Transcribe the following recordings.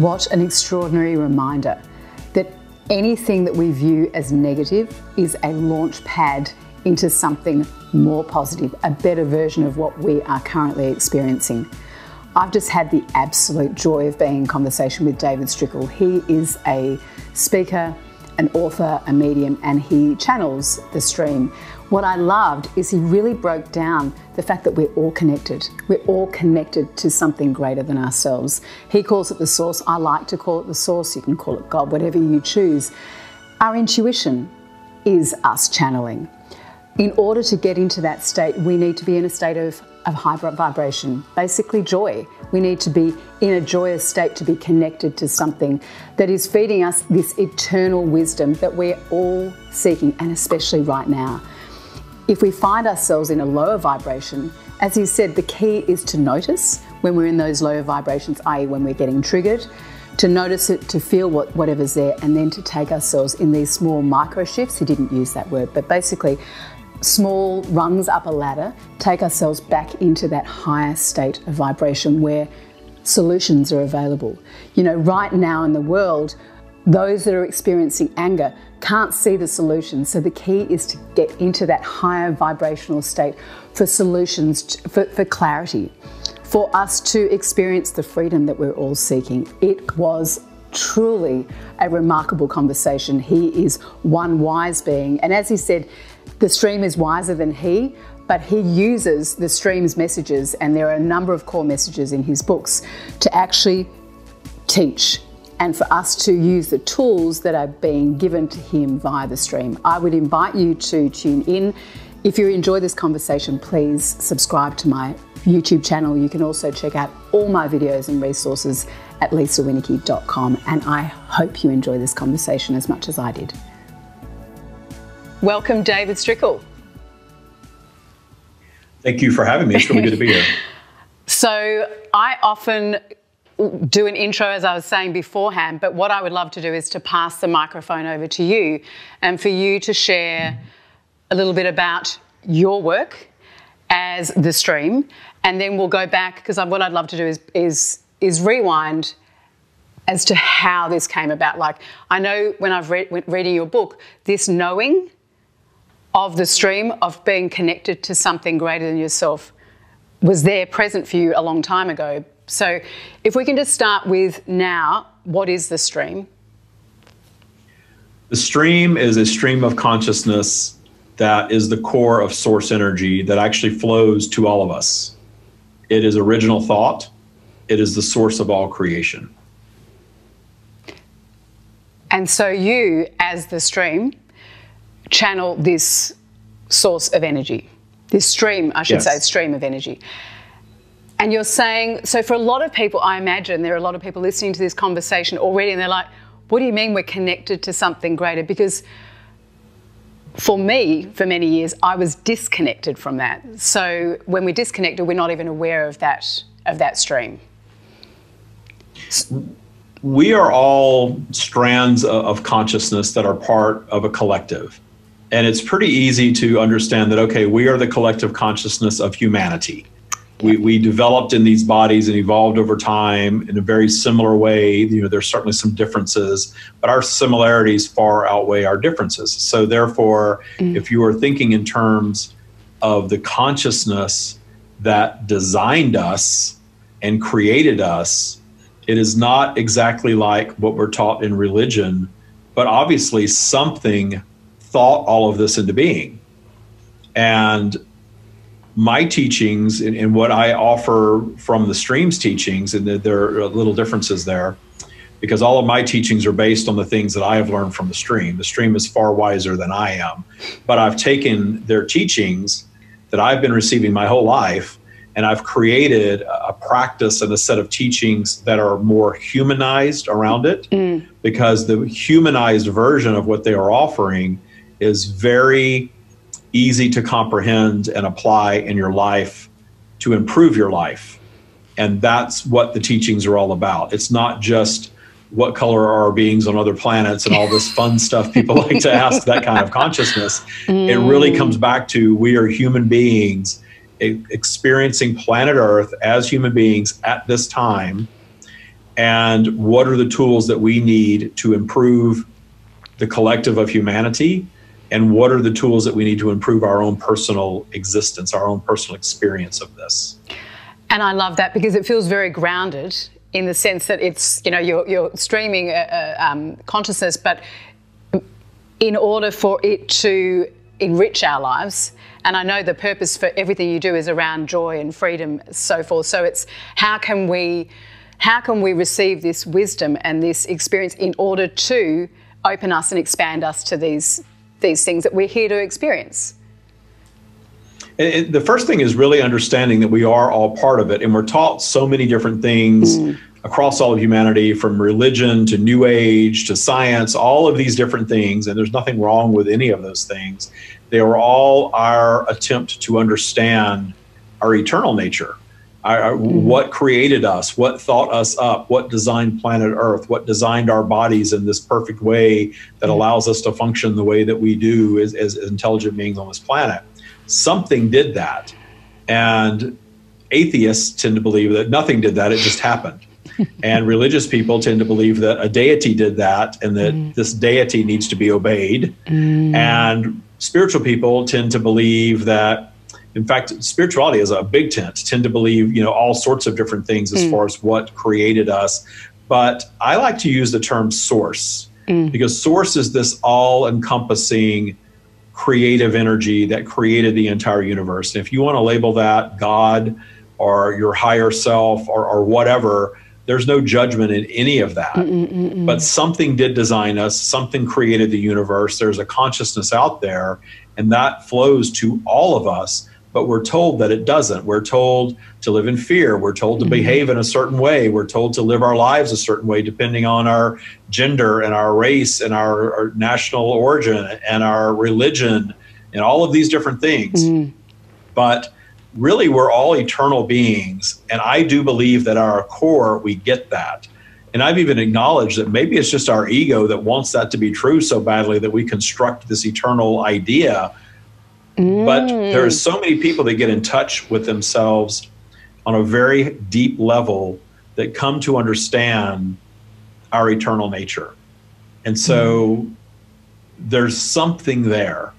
What an extraordinary reminder that anything that we view as negative is a launch pad into something more positive, a better version of what we are currently experiencing. I've just had the absolute joy of being in conversation with David Strickel. He is a speaker, an author, a medium, and he channels the stream. What I loved is he really broke down the fact that we're all connected. We're all connected to something greater than ourselves. He calls it the source. I like to call it the source. You can call it God, whatever you choose. Our intuition is us channeling. In order to get into that state, we need to be in a state of, of high vibration, basically joy. We need to be in a joyous state to be connected to something that is feeding us this eternal wisdom that we're all seeking, and especially right now. If we find ourselves in a lower vibration, as he said, the key is to notice when we're in those lower vibrations, i.e., when we're getting triggered, to notice it, to feel what, whatever's there, and then to take ourselves in these small micro shifts. He didn't use that word, but basically, small rungs up a ladder, take ourselves back into that higher state of vibration where solutions are available. You know, right now in the world, those that are experiencing anger can't see the solution. So the key is to get into that higher vibrational state for solutions, for, for clarity, for us to experience the freedom that we're all seeking. It was truly a remarkable conversation. He is one wise being. And as he said, the stream is wiser than he, but he uses the stream's messages, and there are a number of core messages in his books, to actually teach and for us to use the tools that are being given to him via the stream. I would invite you to tune in. If you enjoy this conversation, please subscribe to my YouTube channel. You can also check out all my videos and resources at lisawinneke.com. And I hope you enjoy this conversation as much as I did. Welcome, David Strickel. Thank you for having me. It's really good to be here. so, I often do an intro, as I was saying beforehand, but what I would love to do is to pass the microphone over to you and for you to share a little bit about your work as the stream, and then we'll go back because what I'd love to do is is is rewind as to how this came about. Like I know when I've read reading your book, this knowing of the stream of being connected to something greater than yourself was there present for you a long time ago, so, if we can just start with now, what is the stream? The stream is a stream of consciousness that is the core of source energy that actually flows to all of us. It is original thought, it is the source of all creation. And so, you, as the stream, channel this source of energy, this stream, I should yes. say, stream of energy. And you're saying, so for a lot of people, I imagine there are a lot of people listening to this conversation already, and they're like, what do you mean we're connected to something greater? Because for me, for many years, I was disconnected from that. So when we're disconnected, we're not even aware of that of that stream. We are all strands of consciousness that are part of a collective. And it's pretty easy to understand that, okay, we are the collective consciousness of humanity we, we developed in these bodies and evolved over time in a very similar way. You know, there's certainly some differences, but our similarities far outweigh our differences. So, therefore, mm. if you are thinking in terms of the consciousness that designed us and created us, it is not exactly like what we're taught in religion, but obviously something thought all of this into being. And my teachings and, and, what I offer from the streams teachings, and there are little differences there, because all of my teachings are based on the things that I have learned from the stream. The stream is far wiser than I am, but I've taken their teachings that I've been receiving my whole life, and I've created a practice and a set of teachings that are more humanized around it, mm. because the humanized version of what they are offering is very easy to comprehend and apply in your life to improve your life. And that's what the teachings are all about. It's not just what color are our beings on other planets and all this fun stuff people like to ask that kind of consciousness. Mm. It really comes back to we are human beings experiencing planet Earth as human beings at this time. and what are the tools that we need to improve the collective of humanity and what are the tools that we need to improve our own personal existence our own personal experience of this and i love that because it feels very grounded in the sense that it's you know you're, you're streaming uh, uh um, consciousness but in order for it to enrich our lives and I know the purpose for everything you do is around joy and freedom, so forth. So it's how can we, how can we receive this wisdom and this experience in order to open us and expand us to these these things that we're here to experience. And the first thing is really understanding that we are all part of it, and we're taught so many different things. Mm across all of humanity, from religion to new age to science, all of these different things, and there's nothing wrong with any of those things. They are all our attempt to understand our eternal nature. Our, mm-hmm. What created us? What thought us up? What designed planet Earth? What designed our bodies in this perfect way that mm-hmm. allows us to function the way that we do as, as intelligent beings on this planet? Something did that. And atheists tend to believe that nothing did that, it just happened. and religious people tend to believe that a deity did that and that mm. this deity needs to be obeyed. Mm. And spiritual people tend to believe that in fact spirituality is a big tent tend to believe you know all sorts of different things as mm. far as what created us but i like to use the term source mm. because source is this all encompassing creative energy that created the entire universe and if you want to label that god or your higher self or, or whatever there's no judgment in any of that. Mm-mm-mm. But something did design us, something created the universe. There's a consciousness out there, and that flows to all of us. But we're told that it doesn't. We're told to live in fear. We're told to mm-hmm. behave in a certain way. We're told to live our lives a certain way, depending on our gender and our race and our, our national origin and our religion and all of these different things. Mm-hmm. But really we're all eternal beings. And I do believe that at our core, we get that. And I've even acknowledged that maybe it's just our ego that wants that to be true so badly that we construct this eternal idea. Mm. But are so many people that get in touch with themselves on a very deep level that come to understand our eternal nature. And so mm. there's something there.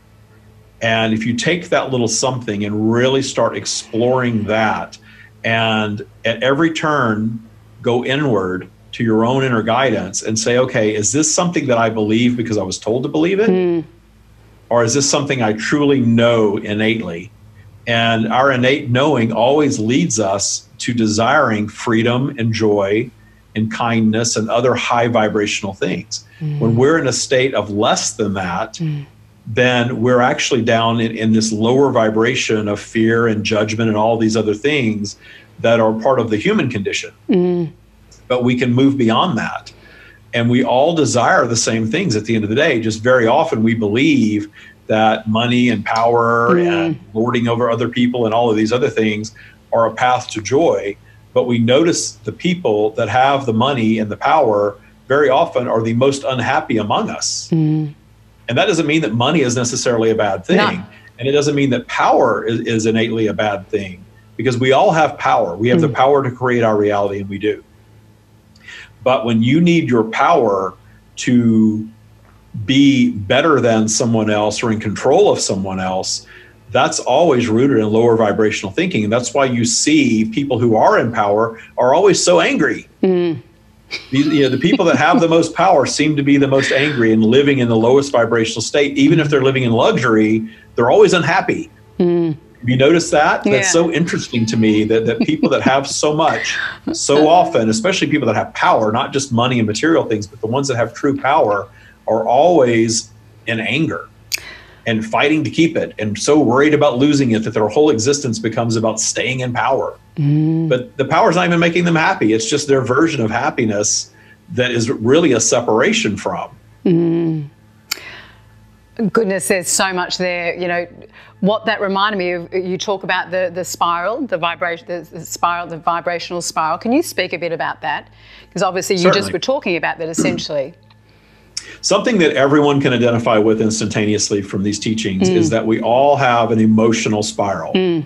And if you take that little something and really start exploring that, and at every turn go inward to your own inner guidance and say, okay, is this something that I believe because I was told to believe it? Mm. Or is this something I truly know innately? And our innate knowing always leads us to desiring freedom and joy and kindness and other high vibrational things. Mm. When we're in a state of less than that, mm then we're actually down in, in this lower vibration of fear and judgment and all these other things that are part of the human condition. Mm. But we can move beyond that. And we all desire the same things at the end of the day. Just very often we believe that money and power mm. and lording over other people and all of these other things are a path to joy. But we notice the people that have the money and the power very often are the most unhappy among us. Mm. And that doesn't mean that money is necessarily a bad thing. No. And it doesn't mean that power is, is, innately a bad thing because we all have power. We have mm. the power to create our reality, and we do. But when you need your power to be better than someone else or in control of someone else, that's always rooted in lower vibrational thinking. And that's why you see people who are in power are always so angry. Mm you know, the people that have the most power seem to be the most angry and living in the lowest vibrational state. Even if they're living in luxury, they're always unhappy. Mm. Have you noticed that? Yeah. That's so interesting to me that, that people that have so much, so often, especially people that have power, not just money and material things, but the ones that have true power, are always in anger and fighting to keep it and so worried about losing it that their whole existence becomes about staying in power. Mm. But the power's not even making them happy. It's just their version of happiness that is really a separation from. Mm. Goodness, there's so much there. You know, what that reminded me of, you talk about the, the spiral, the vibration, the, the spiral, the vibrational spiral. Can you speak a bit about that? Because obviously you Certainly. just were talking about that essentially. Something that everyone can identify with instantaneously from these teachings mm. is that we all have an emotional spiral. Mm.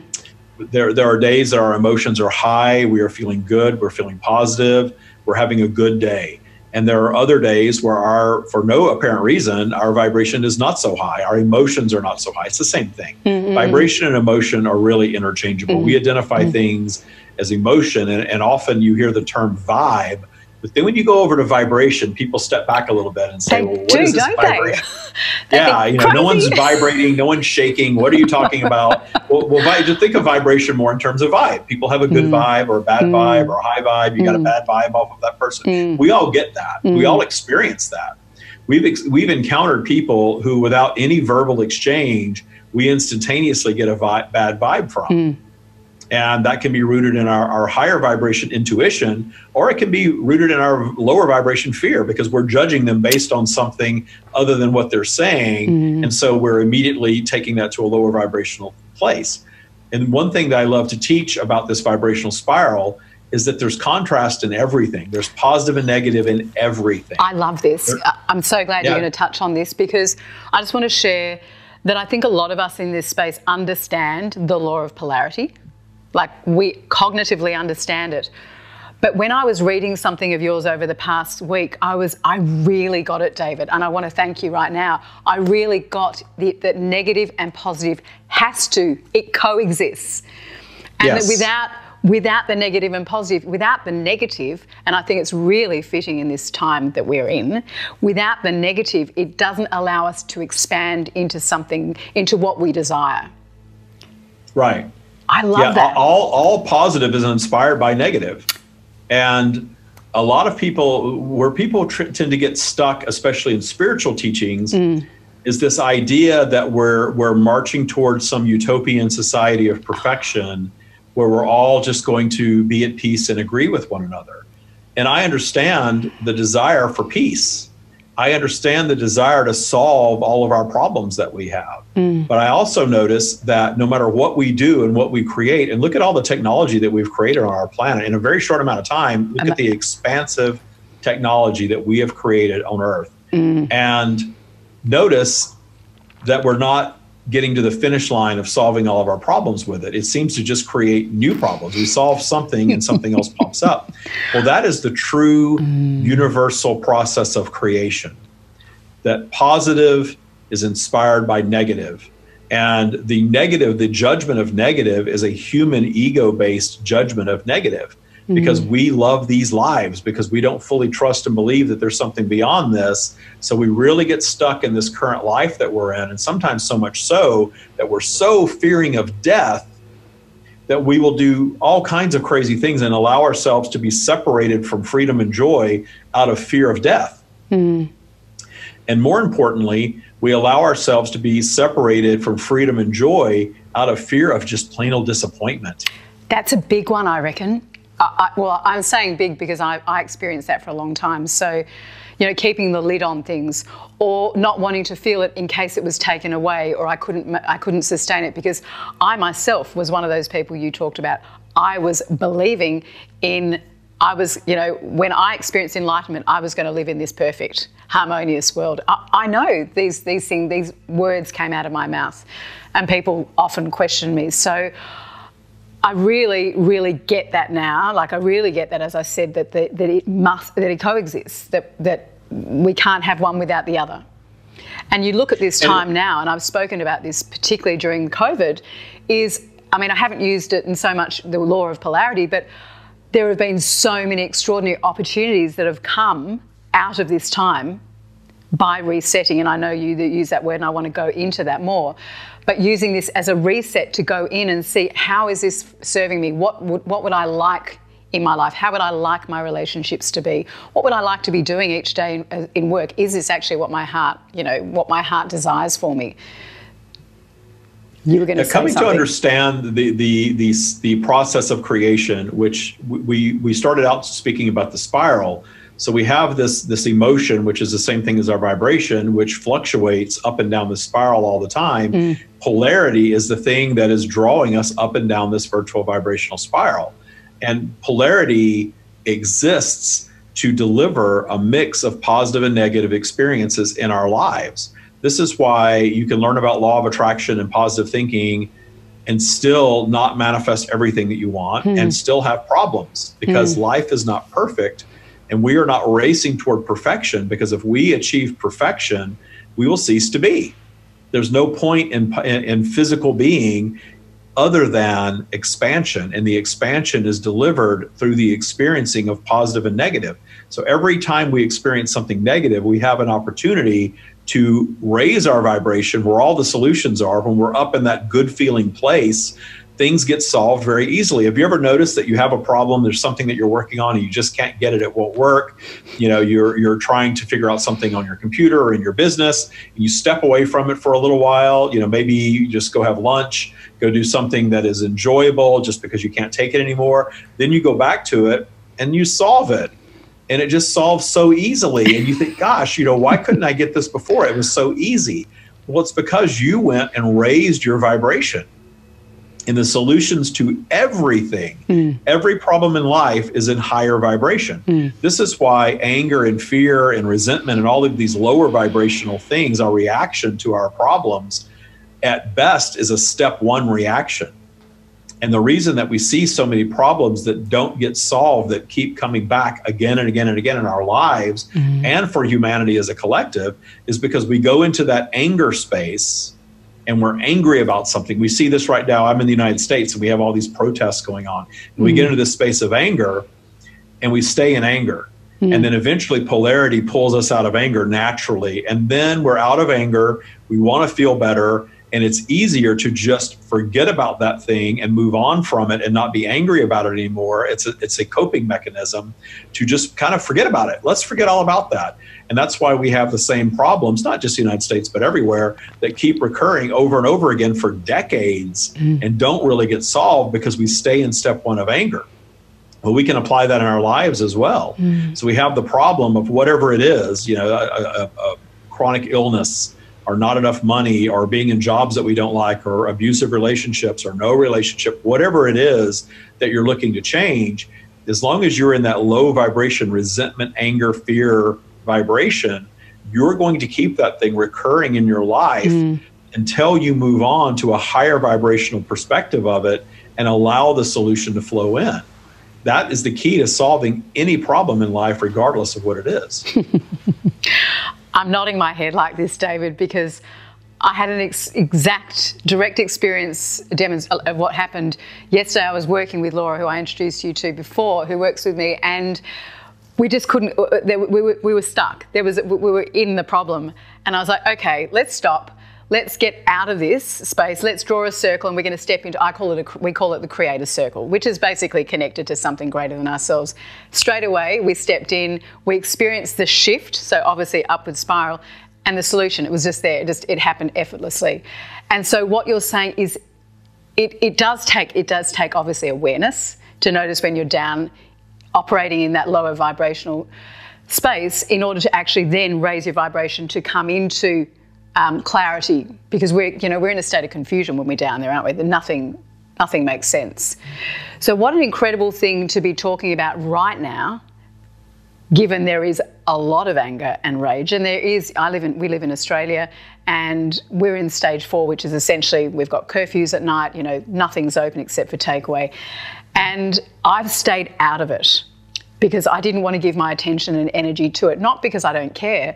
There, there are days that our emotions are high, we are feeling good, we're feeling positive. we're having a good day. And there are other days where our, for no apparent reason, our vibration is not so high. Our emotions are not so high. It's the same thing. Mm-hmm. Vibration and emotion are really interchangeable. Mm-hmm. We identify mm-hmm. things as emotion, and, and often you hear the term vibe but then when you go over to vibration, people step back a little bit and say, they well, what do, is this vibration? yeah, you know, no one's vibrating, no one's shaking. What are you talking about? well, well, just think of vibration more in terms of vibe. People have a good mm. vibe or a bad mm. vibe or a high vibe. You mm. got a mm. bad vibe off of that person. Mm. We all get that. We mm. all experience that. We've ex- we've encountered people who, without any verbal exchange, we instantaneously get a vi- bad vibe from. And that can be rooted in our, our higher vibration intuition, or it can be rooted in our lower vibration fear because we're judging them based on something other than what they're saying. Mm-hmm. And so we're immediately taking that to a lower vibrational place. And one thing that I love to teach about this vibrational spiral is that there's contrast in everything. There's positive and negative in everything. I love this. There, I'm so glad yeah. you're going to touch on this because I just want to share that I think a lot of us in this space understand the law of polarity. Like we cognitively understand it. But when I was reading something of yours over the past week, I was I really got it, David, and I want to thank you right now. I really got the, that negative and positive has to it coexists, and yes. that without without the negative and positive, without the negative, and I think it's really fitting in this time that we're in, without the negative, it doesn't allow us to expand into something, into what we desire. Right. I love yeah, that. All, all positive is inspired by negative. And a lot of people, where people tr- tend to get stuck, especially in spiritual teachings, mm. is this idea that we're, we're marching towards some utopian society of perfection where we're all just going to be at peace and agree with one another. And I understand the desire for peace. I understand the desire to solve all of our problems that we have. Mm. But I also notice that no matter what we do and what we create, and look at all the technology that we've created on our planet in a very short amount of time, look at the expansive technology that we have created on Earth. Mm. And notice that we're not getting to the finish line of solving all of our problems with it. It seems to just create new problems. We solve something and something else pops up. Well, that is the true mm. universal process of creation. That positive is inspired by negative. And the negative, the judgment of negative, is a human ego based judgment of negative because mm-hmm. we love these lives because we don't fully trust and believe that there's something beyond this. So we really get stuck in this current life that we're in, and sometimes so much so that we're so fearing of death that we will do all kinds of crazy things and allow ourselves to be separated from freedom and joy out of fear of death. Mm-hmm. And more importantly, we allow ourselves to be separated from freedom and joy out of fear of just plain old disappointment. That's a big one, I reckon. I, well, I'm saying big because I, I experienced that for a long time. So, you know, keeping the lid on things or not wanting to feel it in case it was taken away or I couldn't I couldn't sustain it because I myself was one of those people you talked about. I was believing in I was, you know, when I experienced enlightenment, I was going to live in this perfect, harmonious world. I, I know these these things, these words came out of my mouth, and people often question me. So I really, really get that now. Like I really get that, as I said, that the, that it must that it coexists. That that we can't have one without the other. And you look at this time now, and I've spoken about this particularly during COVID. Is I mean, I haven't used it in so much the law of polarity, but there have been so many extraordinary opportunities that have come out of this time by resetting. And I know you use that word, and I want to go into that more but using this as a reset to go in and see how is this serving me? What would, what would I like in my life? How would I like my relationships to be? What would I like to be doing each day in, uh, in work? Is this actually what my heart, you know, what my heart desires for me? You were going to now, coming something. to understand the, the the the process of creation, which we we started out speaking about the spiral so we have this this emotion, which is the same thing as our vibration, which fluctuates up and down the spiral all the time. Mm. Polarity is the thing that is drawing us up and down this virtual vibrational spiral. And polarity exists to deliver a mix of positive and negative experiences in our lives. This is why you can learn about law of attraction and positive thinking and still not manifest everything that you want mm. and still have problems because mm. life is not perfect And we are not racing toward perfection because if we achieve perfection, we will cease to be. There's no point in, in, in physical being other than expansion. And the expansion is delivered through the experiencing of positive and negative. So every time we experience something negative, we have an opportunity to raise our vibration where all the solutions are when we're up in that good feeling place things get solved very easily. Have you ever noticed that you have a problem, there's something that you're working on and you just can't get it, it won't work. You know, you're you're trying to figure out something on your computer or in your business, and you step away from it for a little while, you know, maybe you just go have lunch, go do something that is enjoyable just because you can't take it anymore. Then you go back to it and you solve it. And it just solves so easily. And you think, gosh, you know, why couldn't I get this before? It was so easy. Well, it's because you went and raised your vibration and the solutions to everything, mm. every problem in life is in higher vibration. Mm. This is why anger and fear and resentment and all of these lower vibrational things, our reaction to our problems, at best is a step one reaction. And the reason that we see so many problems that don't get solved, that keep coming back again and again and again in our lives mm. and for humanity as a collective, is because we go into that anger space and we're angry about something. We see this right now. I'm in the United States and we have all these protests going on. And we mm. get into this space of anger and we stay in anger. Mm. And then eventually polarity pulls us out of anger naturally. And then we're out of anger. We want to feel better and it's easier to just forget about that thing and move on from it and not be angry about it anymore it's a, it's a coping mechanism to just kind of forget about it let's forget all about that and that's why we have the same problems not just the united states but everywhere that keep recurring over and over again for decades mm. and don't really get solved because we stay in step one of anger well, we can apply that in our lives as well. Mm. So we have the problem of whatever it is, you know, a, a, a chronic illness, or not enough money or being in jobs that we don't like or abusive relationships or no relationship, whatever it is that you're looking to change, as long as you're in that low vibration, resentment, anger, fear vibration, you're going to keep that thing recurring in your life mm. until you move on to a higher vibrational perspective of it and allow the solution to flow in. That is the key to solving any problem in life, regardless of what it is. I'm nodding my head like this, David, because I had an ex- exact direct experience of what happened yesterday. I was working with Laura, who I introduced you to before, who works with me, and we just couldn't. Uh, uh, we were, we were stuck. There was we were in the problem, and I was like, okay, let's stop let's get out of this space. Let's draw a circle and we're going to step into i call it a, we call it the creator circle which is basically connected to something greater than ourselves. Straight away we stepped in we experienced the shift so obviously upward spiral and the solution it was just there it just it happened effortlessly. And so what you're saying is it, it does take it does take obviously awareness to notice when you're down operating in that lower vibrational space in order to actually then raise your vibration to come into um, clarity because we're you know we're in a state of confusion when we're down there, aren't we? That nothing nothing makes sense. So what an incredible thing to be talking about right now, given there is a lot of anger and rage, and there is. I live in we live in Australia, and we're in stage four, which is essentially we've got curfews at night. You know, nothing's open except for takeaway, and I've stayed out of it because I didn't want to give my attention and energy to it. Not because I don't care,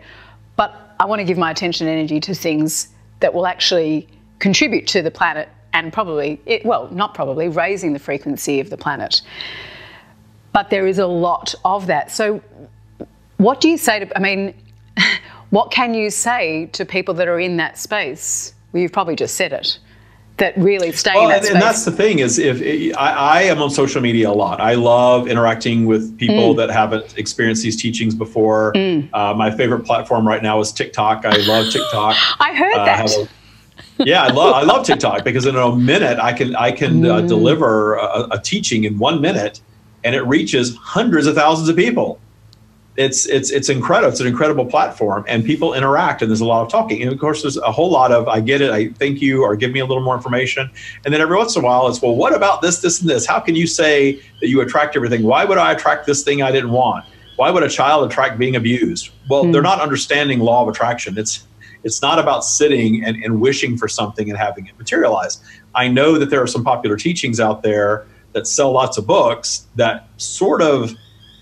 but I want to give my attention and energy to things that will actually contribute to the planet and probably, it, well, not probably, raising the frequency of the planet. But there is a lot of that. So, what do you say to, I mean, what can you say to people that are in that space? Well, you've probably just said it that really stay well, in that and, space. And that's the thing is if it, I, I, am on social media a lot. I love interacting with people mm. that haven't experienced these teachings before. Mm. Uh, my favorite platform right now is TikTok. I love TikTok. I heard uh, that. Yeah, I love I love TikTok because in a minute I can I can uh, mm. uh, deliver a, a teaching in one minute, and it reaches hundreds of thousands of people it's it's it's incredible. It's an incredible platform, and people interact, and there's a lot of talking. And of course, there's a whole lot of I get it, I thank you, or give me a little more information. And then every once in a while, it's well, what about this, this, and this? How can you say that you attract everything? Why would I attract this thing I didn't want? Why would a child attract being abused? Well, mm. they're not understanding law of attraction. It's it's not about sitting and, and wishing for something and having it materialize. I know that there are some popular teachings out there that sell lots of books that sort of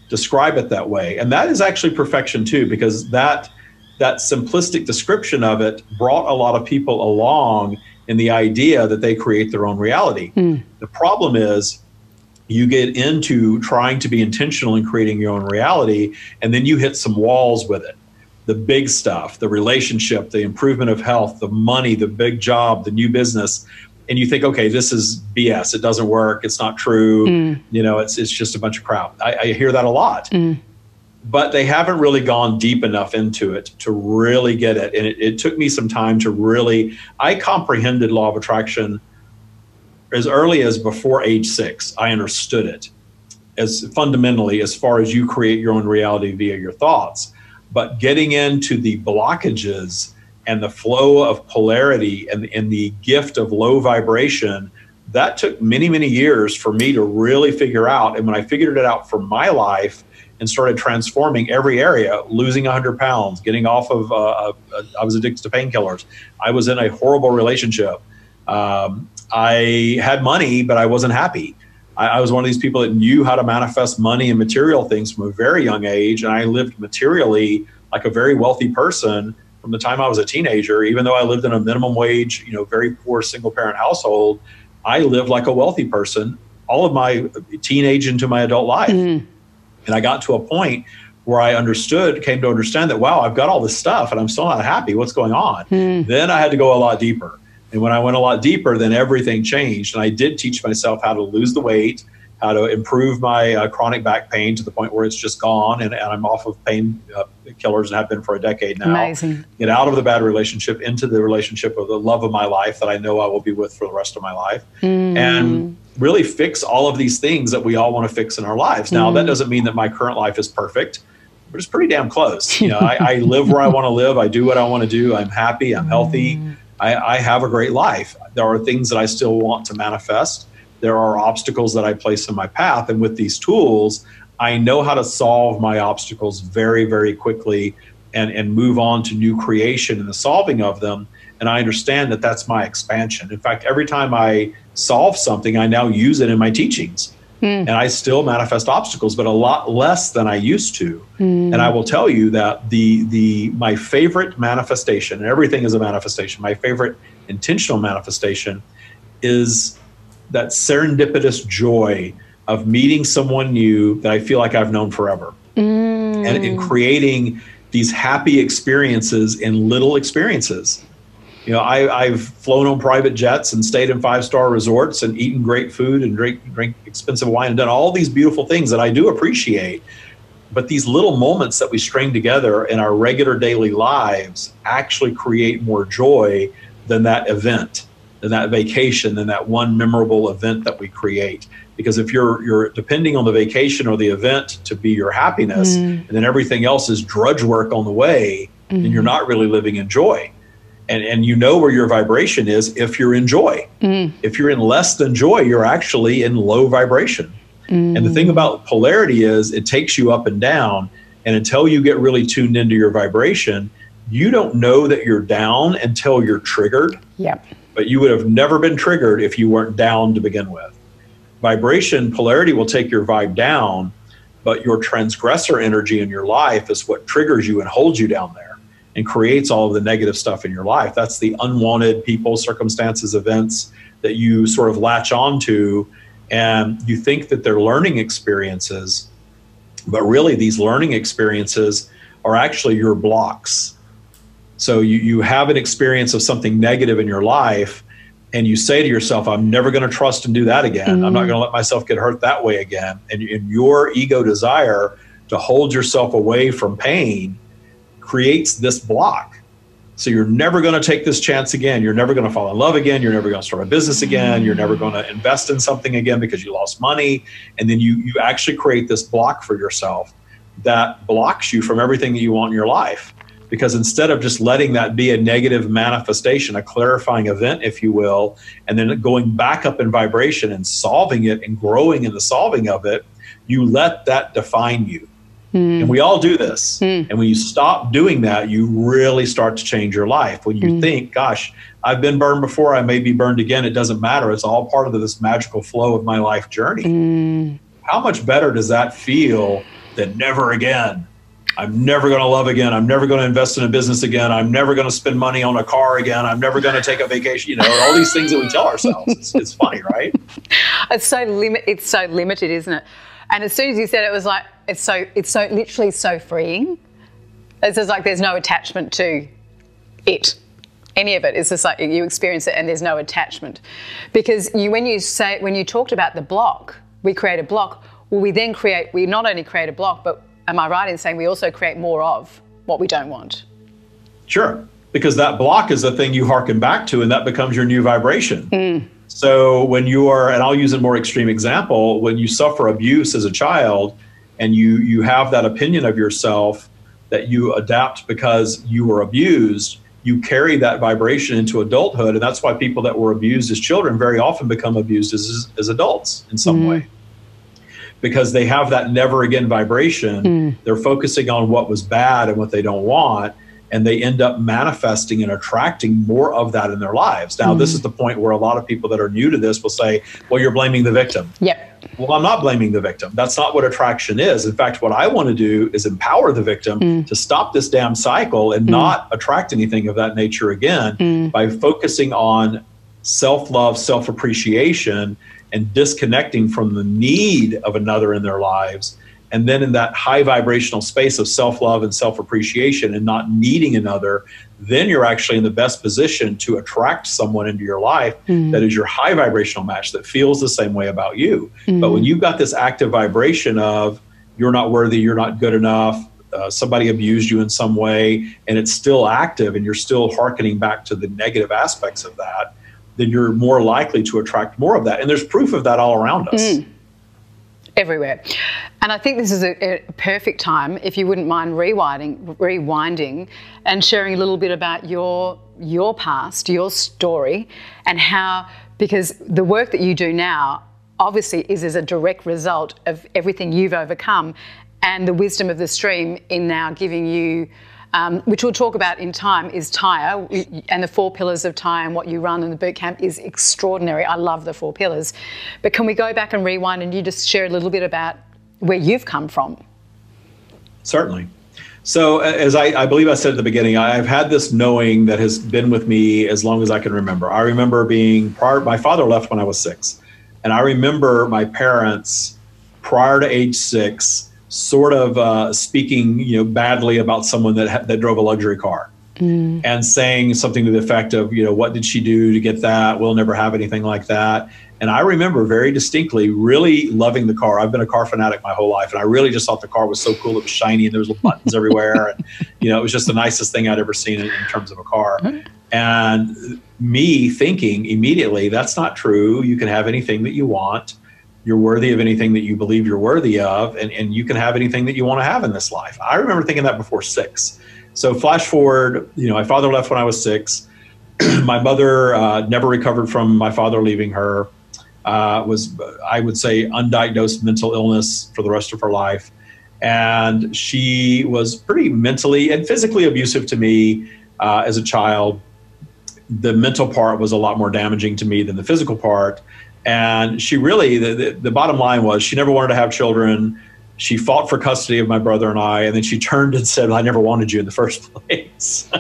describe it that way. And that is actually perfection too, because that that simplistic description of it brought a lot of people along in the idea that they create their own reality. Mm. The problem is you get into trying to be intentional in creating your own reality, and then you hit some walls with it. The big stuff, the relationship, the improvement of health, the money, the big job, the new business. And you think, okay, this is BS. It doesn't work. It's not true. Mm. You know, it's, it's just a bunch of crap. I, I hear that a lot. Mm but they haven't really gone deep enough into it to really get it. And it, it, took me some time to really, I comprehended law of attraction as early as before age six. I understood it as fundamentally as far as you create your own reality via your thoughts. But getting into the blockages and the flow of polarity and, and the gift of low vibration, that took many, many years for me to really figure out. And when I figured it out for my life, and started transforming every area, losing 100 pounds, getting off of, uh, uh, I was addicted to painkillers. I was in a horrible relationship. Um, I had money, but I wasn't happy. I, I, was one of these people that knew how to manifest money and material things from a very young age. And I lived materially like a very wealthy person from the time I was a teenager, even though I lived in a minimum wage, you know, very poor single parent household. I lived like a wealthy person all of my teenage into my adult life. Mm. And I got to a point where I understood, came to understand that, wow, I've got all this stuff and I'm still not happy. What's going on? Hmm. Then I had to go a lot deeper. And when I went a lot deeper, then everything changed. And I did teach myself how to lose the weight, how to improve my uh, chronic back pain to the point where it's just gone. And, and I'm off of pain uh, killers and have been for a decade now. Amazing. Get out of the bad relationship into the relationship of the love of my life that I know I will be with for the rest of my life. Mm. And really fix all of these things that we all want to fix in our lives. Now, mm. that doesn't mean that my current life is perfect, but it's pretty damn close. You know, I, I live where I want to live. I do what I want to do. I'm happy. I'm healthy. Mm. I, I have a great life. There are things that I still want to manifest. There are obstacles that I place in my path. And with these tools, I know how to solve my obstacles very, very quickly and, and move on to new creation and the solving of them. And I understand that that's my expansion. In fact, every time I solve something, I now use it in my teachings. Mm. And I still manifest obstacles, but a lot less than I used to. Mm. And I will tell you that the the my favorite manifestation, and everything is a manifestation, my favorite intentional manifestation is that serendipitous joy of meeting someone new that I feel like I've known forever. Mm. And in creating these happy experiences in little experiences you know, I, have flown on private jets and stayed in five star resorts and eaten great food and drink drink expensive wine and done all these beautiful things that I do appreciate. But these little moments that we string together in our regular daily lives actually create more joy than that event, than that vacation, than that one memorable event that we create. Because if you're you're depending on the vacation or the event to be your happiness, mm. and then everything else is drudge work on the way, mm. then you're not really living in joy and, and you know where your vibration is if you're in joy. Mm. If you're in less than joy, you're actually in low vibration. Mm. And the thing about polarity is it takes you up and down. And until you get really tuned into your vibration, you don't know that you're down until you're triggered. Yep. But you would have never been triggered if you weren't down to begin with. Vibration, polarity will take your vibe down, but your transgressor energy in your life is what triggers you and holds you down there and creates all of the negative stuff in your life. That's the unwanted people, circumstances, events that you sort of latch onto and you think that they're learning experiences, but really these learning experiences are actually your blocks. So you, you have an experience of something negative in your life and you say to yourself, I'm never going to trust and do that again. Mm-hmm. I'm not mm-hmm. going to let myself get hurt that way again. And, and your ego desire to hold yourself away from pain creates this block. So you're never going to take this chance again. You're never going to fall in love again. You're never going to start a business again. You're never going to invest in something again because you lost money. And then you you actually create this block for yourself that blocks you from everything that you want in your life. Because instead of just letting that be a negative manifestation, a clarifying event, if you will, and then going back up in vibration and solving it and growing in the solving of it, you let that define you. Mm. And we all do this. Mm. And when you stop doing that, you really start to change your life. When you mm. think, gosh, I've been burned before, I may be burned again, it doesn't matter. It's all part of this magical flow of my life journey. Hmm. How much better does that feel than never again. I'm never going to love again. I'm never going to invest in a business again. I'm never going to spend money on a car again. I'm never going to take a vacation. You know, all these things that we tell ourselves. It's, it's funny, right? It's so limit. It's so limited, isn't it? And as soon as you said it, it was like it's so it's so literally so freeing. It's just like there's no attachment to it any of it. It's just like you experience it and there's no attachment. Because you, when you say, when you talked about the block, we create a block, well, we then create, we not only create a block, but am I right in saying we also create more of what we don't want? Sure. Because that block is the thing you harken back to and that becomes your new vibration. Mm. So when you are, and I'll use a more extreme example, when you suffer abuse as a child and you you have that opinion of yourself that you adapt because you were abused, you carry that vibration into adulthood. And that's why people that were abused as children very often become abused as, as adults in some mm. way. Because they have that never again vibration. Mm. They're focusing on what was bad and what they don't want. And they end up manifesting and attracting more of that in their lives. Now, mm. this is the point where a lot of people that are new to this will say, well, you're blaming the victim. Yep well, I'm not blaming the victim. That's not what attraction is. In fact, what I want to do is empower the victim mm. to stop this damn cycle and mm. not attract anything of that nature again mm. by focusing on self love, self appreciation, and disconnecting from the need of another in their lives and then in that high vibrational space of self love and self appreciation and not needing another, then you're actually in the best position to attract someone into your life mm. that is your high vibrational match that feels the same way about you. Mm. But when you've got this active vibration of you're not worthy, you're not good enough, uh, somebody abused you in some way, and it's still active and you're still hearkening back to the negative aspects of that, then you're more likely to attract more of that. And there's proof of that all around us. Mm everywhere. And I think this is a, a, perfect time, if you wouldn't mind rewinding, rewinding and sharing a little bit about your your past, your story, and how because the work that you do now obviously is as a direct result of everything you've overcome and the wisdom of the stream in now giving you um, which we'll talk about in time, is Tyre and the four pillars of Tyre and what you run in the boot camp is extraordinary. I love the four pillars. But can we go back and rewind and you just share a little bit about where you've come from? Certainly. So, as I, I, believe I said at the beginning, I've had this knowing that has been with me as long as I can remember. I remember being prior, my father left when I was six. And I remember my parents prior to age six sort of uh, speaking, you know, badly about someone that ha- that drove a luxury car, mm. and saying something to the effect of, you know, what did she do to get that? We'll never have anything like that. And I remember very distinctly really loving the car. I've been a car fanatic my whole life, and I really just thought the car was so cool. It was shiny, and there was little buttons everywhere, and you know, it was just the nicest thing I'd ever seen in, in terms of a car. And me thinking immediately, that's not true. You can have anything that you want you're worthy of anything that you believe you're worthy of, and, and you can have anything that you want to have in this life. I remember thinking that before six. So flash forward, you know, my father left when I was six. my mother uh, never recovered from my father leaving her. Uh, was I would say undiagnosed mental illness for the rest of her life, and she was pretty mentally and physically abusive to me uh, as a child. The mental part was a lot more damaging to me than the physical part. And she really, the, the, the, bottom line was she never wanted to have children. She fought for custody of my brother and I, and then she turned and said, I never wanted you in the first place.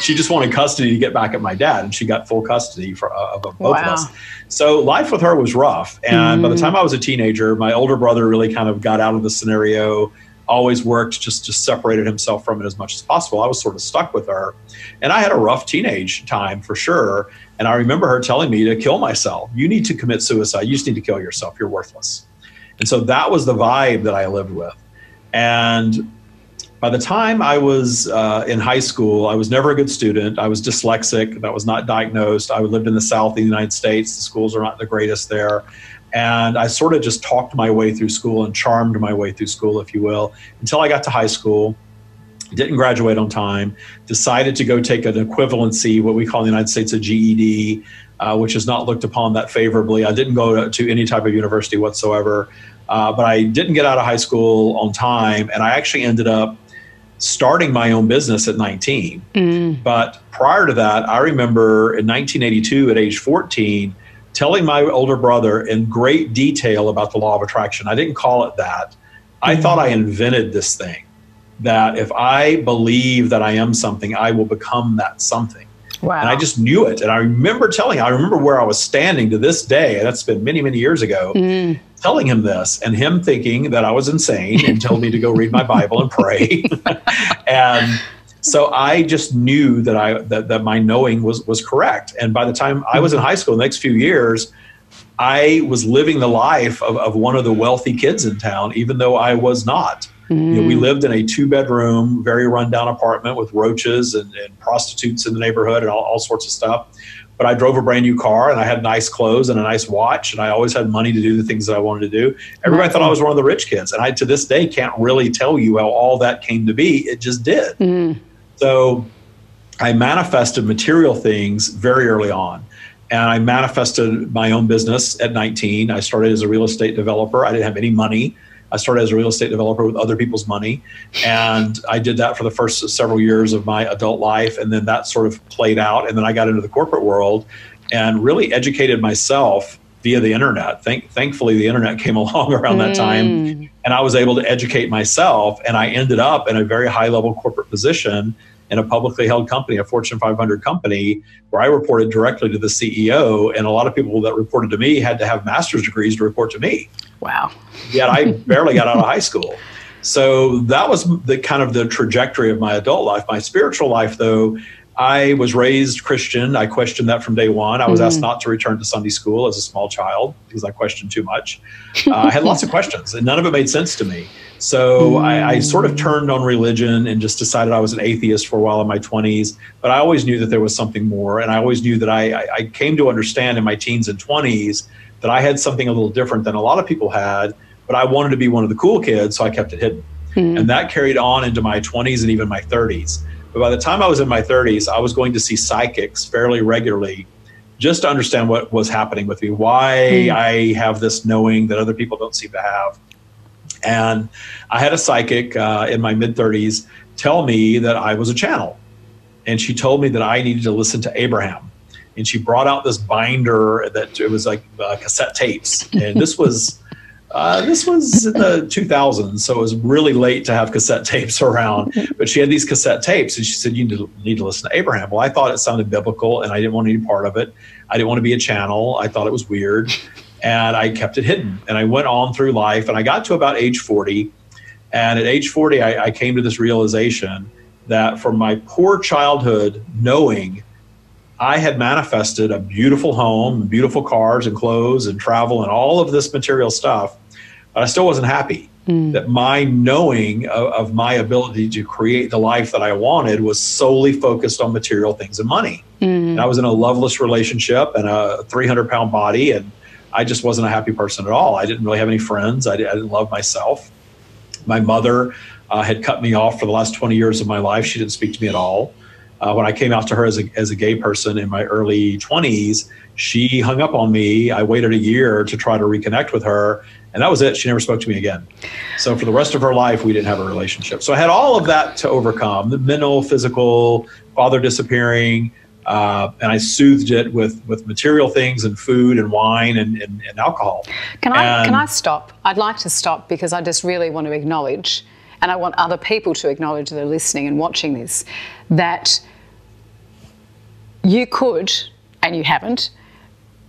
she just wanted custody to get back at my dad, and she got full custody for, uh, of both wow. of us. So life with her was rough. And mm. by the mm. time I was a teenager, my older brother really kind of got out of the scenario always worked just just separated himself from it as much as possible i was sort of stuck with her and i had a rough teenage time for sure and I remember her telling me to kill myself. You need to commit suicide. You just need to kill yourself. You're worthless. And so that was the vibe that I lived with. And by the time I was uh, in high school, I was never a good student. I was dyslexic. That was not diagnosed. I lived in the South of the United States. The schools are not the greatest there. And I sort of just talked my way through school and charmed my way through school, if you will, until I got to high school didn't graduate on time, decided to go take an equivalency, what we call in the United States a GED, uh, which is not looked upon that favorably. I didn't go to, to any type of university whatsoever, uh, but I didn't get out of high school on time, and I actually ended up starting my own business at 19. Mm. But prior to that, I remember in 1982 at age 14 telling my older brother in great detail about the law of attraction. I didn't call it that. I thought I invented this thing that if I believe that I am something, I will become that something. Wow. And I just knew it. And I remember telling, I remember where I was standing to this day. And that's been many, many years ago, mm. telling him this and him thinking that I was insane and told me to go read my Bible and pray. and so I just knew that I that, that my knowing was was correct. And by the time I was in high school, the next few years, I was living the life of, of one of the wealthy kids in town, even though I was not. Mm. You know, we mm. lived in a two bedroom, very rundown apartment with roaches and, and prostitutes in the neighborhood and all, all, sorts of stuff. But I drove a brand new car and I had nice clothes and a nice watch and I always had money to do the things that I wanted to do. Everybody thought I was one of the rich kids. And I, to this day, can't really tell you how all that came to be. It just did. Mm. So I manifested material things very early on. And I manifested my own business at 19. I started as a real estate developer. I didn't have any money. I started as a real estate developer with other people's money. And I did that for the first several years of my adult life. And then that sort of played out. And then I got into the corporate world and really educated myself via the internet. Thank, thankfully, the internet came along around that time. Mm. And I was able to educate myself. And I ended up in a very high level corporate position in a publicly held company, a Fortune 500 company, where I reported directly to the CEO. And a lot of people that reported to me had to have master's degrees to report to me. Wow. Yet I barely got out of high school. So that was the kind of the trajectory of my adult life. My spiritual life, though, I was raised Christian. I questioned that from day one. I was mm-hmm. asked not to return to Sunday school as a small child because I questioned too much. Uh, I had lots of questions, and none of it made sense to me. So mm. I, I, sort of turned on religion and just decided I was an atheist for a while in my 20s. But I always knew that there was something more. And I always knew that I, I came to understand in my teens and 20s that I had something a little different than a lot of people had. But I wanted to be one of the cool kids, so I kept it hidden. Mm. And that carried on into my 20s and even my 30s. But by the time I was in my 30s, I was going to see psychics fairly regularly just to understand what was happening with me, why mm. I have this knowing that other people don't seem to have. And I had a psychic uh, in my mid 30s tell me that I was a channel. And she told me that I needed to listen to Abraham. And she brought out this binder that it was like uh, cassette tapes. And this was. Uh, this was in the 2000s, so it was really late to have cassette tapes around. But she had these cassette tapes, and she said, "You need to, need to listen to Abraham." Well, I thought it sounded biblical, and I didn't want any part of it. I didn't want to be a channel. I thought it was weird and I kept it hidden. And I went on through life, and I got to about age 40. And at age 40, I, I came to this realization that from my poor childhood, knowing I had manifested a beautiful home, beautiful cars and clothes and travel and all of this material stuff, I still wasn't happy. Mm. That my knowing of, of, my ability to create the life that I wanted was solely focused on material things and money. Mm. And I was in a loveless relationship and a 300 pound body and I just wasn't a happy person at all. I didn't really have any friends. I, didn't love myself. My mother uh, had cut me off for the last 20 years of my life. She didn't speak to me at all. Uh, when I came out to her as a, as a gay person in my early 20s, she hung up on me. I waited a year to try to reconnect with her, and that was it. She never spoke to me again. So for the rest of her life, we didn't have a relationship. So I had all of that to overcome the mental, physical, father disappearing, uh, and I soothed it with with material things and food and wine and, and, and alcohol. Can I and can I stop? I'd like to stop because I just really want to acknowledge, and I want other people to acknowledge that are listening and watching this, that you could and you haven't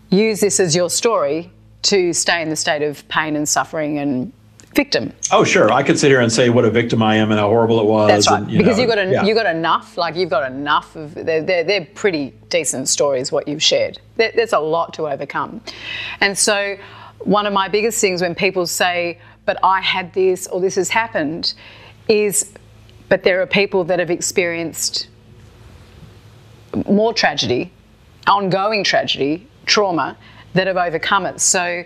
use this as your story to stay in the state of pain and suffering and victim. Oh, sure. I could sit here and say what a victim I am and how horrible it was. That's right. And, you because know, you've got a, yeah. you got enough. Like you've got enough of. They're, they're, they're pretty decent stories. What you've shared. There, there's a lot to overcome, and so one of my biggest things when people say, "But I had this" or "This has happened," is, but there are people that have experienced more tragedy, ongoing tragedy, trauma that have overcome it. So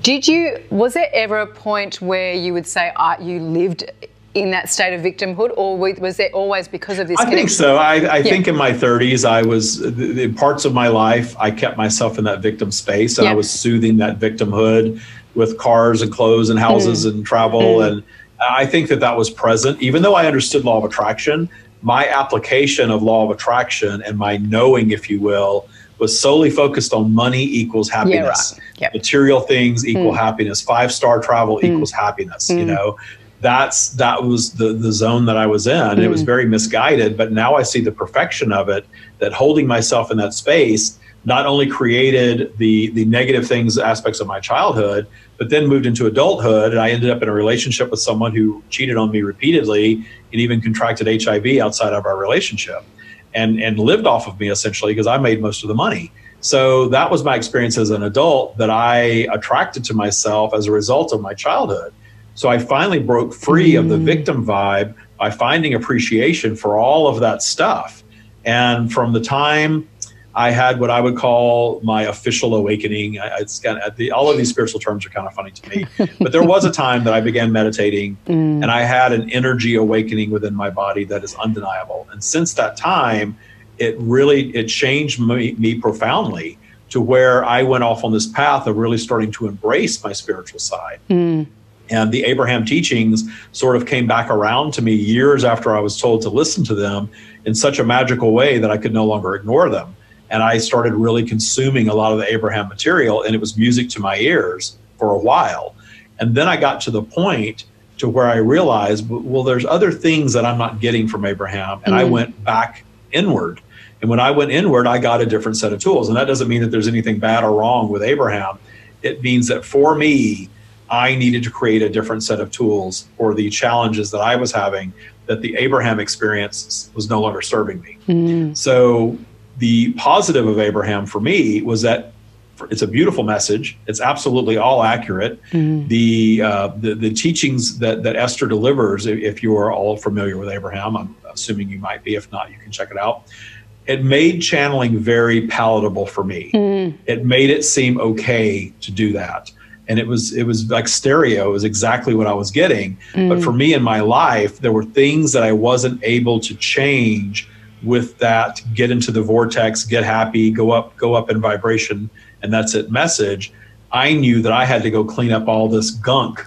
did you, was there ever a point where you would say uh, you lived in that state of victimhood, or was there always because of this? I think so. I, I yeah. think in my 30s, I was in parts of my life, I kept myself in that victim space, and yeah. I was soothing that victimhood with cars and clothes and houses mm. and travel, mm. and I think that that was present. Even though I understood law of attraction, my application of law of attraction and my knowing, if you will, was solely focused on money equals happiness. Yeah, right. yep. Material things equal mm. happiness. Five star travel mm. equals happiness. Mm. You know, that's that was the the zone that I was in. It was mm. very misguided, but now I see the perfection of it. That holding myself in that space not only created the the negative things aspects of my childhood, but then moved into adulthood, and I ended up in a relationship with someone who cheated on me repeatedly and even contracted HIV outside of our relationship, and and lived off of me essentially because I made most of the money. So that was my experience as an adult that I attracted to myself as a result of my childhood. So I finally broke free mm. of the mm. victim vibe by finding appreciation for all of that stuff. And from the time I had what I would call my official awakening. It's kind of, the, all of these spiritual terms are kind of funny to me, but there was a time that I began meditating, mm. and I had an energy awakening within my body that is undeniable. And since that time, it really it changed me, me profoundly to where I went off on this path of really starting to embrace my spiritual side. Mm. And the Abraham teachings sort of came back around to me years after I was told to listen to them in such a magical way that I could no longer ignore them and I started really consuming a lot of the Abraham material, and it was music to my ears for a while. And then I got to the point to where I realized, well, there's other things that I'm not getting from Abraham, and mm-hmm. I went back inward. And when I went inward, I got a different set of tools. And that doesn't mean that there's anything bad or wrong with Abraham. It means that for me, I needed to create a different set of tools for the challenges that I was having that the Abraham experience was no longer serving me. Mm. So the positive of Abraham for me was that it's a beautiful message. It's absolutely all accurate. Mm-hmm. The, uh, the the teachings that that Esther delivers, if you are all familiar with Abraham, I'm assuming you might be. If not, you can check it out. It made channeling very palatable for me. Mm-hmm. It made it seem okay to do that, and it was it was like stereo. It was exactly what I was getting. Mm-hmm. But for me in my life, there were things that I wasn't able to change with that get into the vortex get happy go up go up in vibration and that's it message i knew that i had to go clean up all this gunk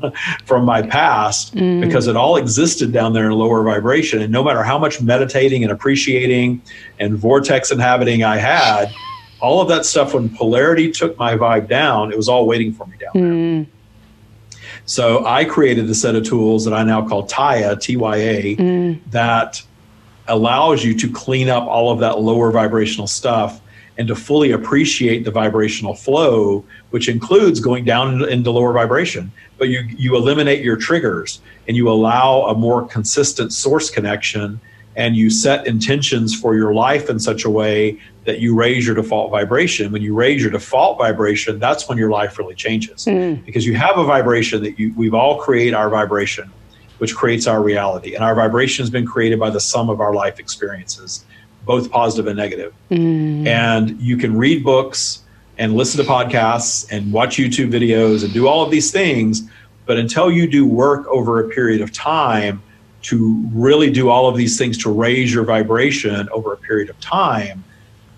from my past mm. because it all existed down there in lower vibration and no matter how much meditating and appreciating and vortex inhabiting i had all of that stuff when polarity took my vibe down it was all waiting for me down mm. there so I created the set of tools that I now call TYA, T-Y-A, mm. that allows you to clean up all of that lower vibrational stuff and to fully appreciate the vibrational flow, which includes going down into lower vibration. But you, you eliminate your triggers and you allow a more consistent source connection and you set intentions for your life in such a way that you raise your default vibration. When you raise your default vibration, that's when your life really changes mm. because you have a vibration that you, we've all create our vibration which creates our reality. And our vibration has been created by the sum of our life experiences, both positive and negative. Mm. And you can read books and listen to podcasts and watch YouTube videos and do all of these things. But until you do work over a period of time to really do all of these things to raise your vibration over a period of time,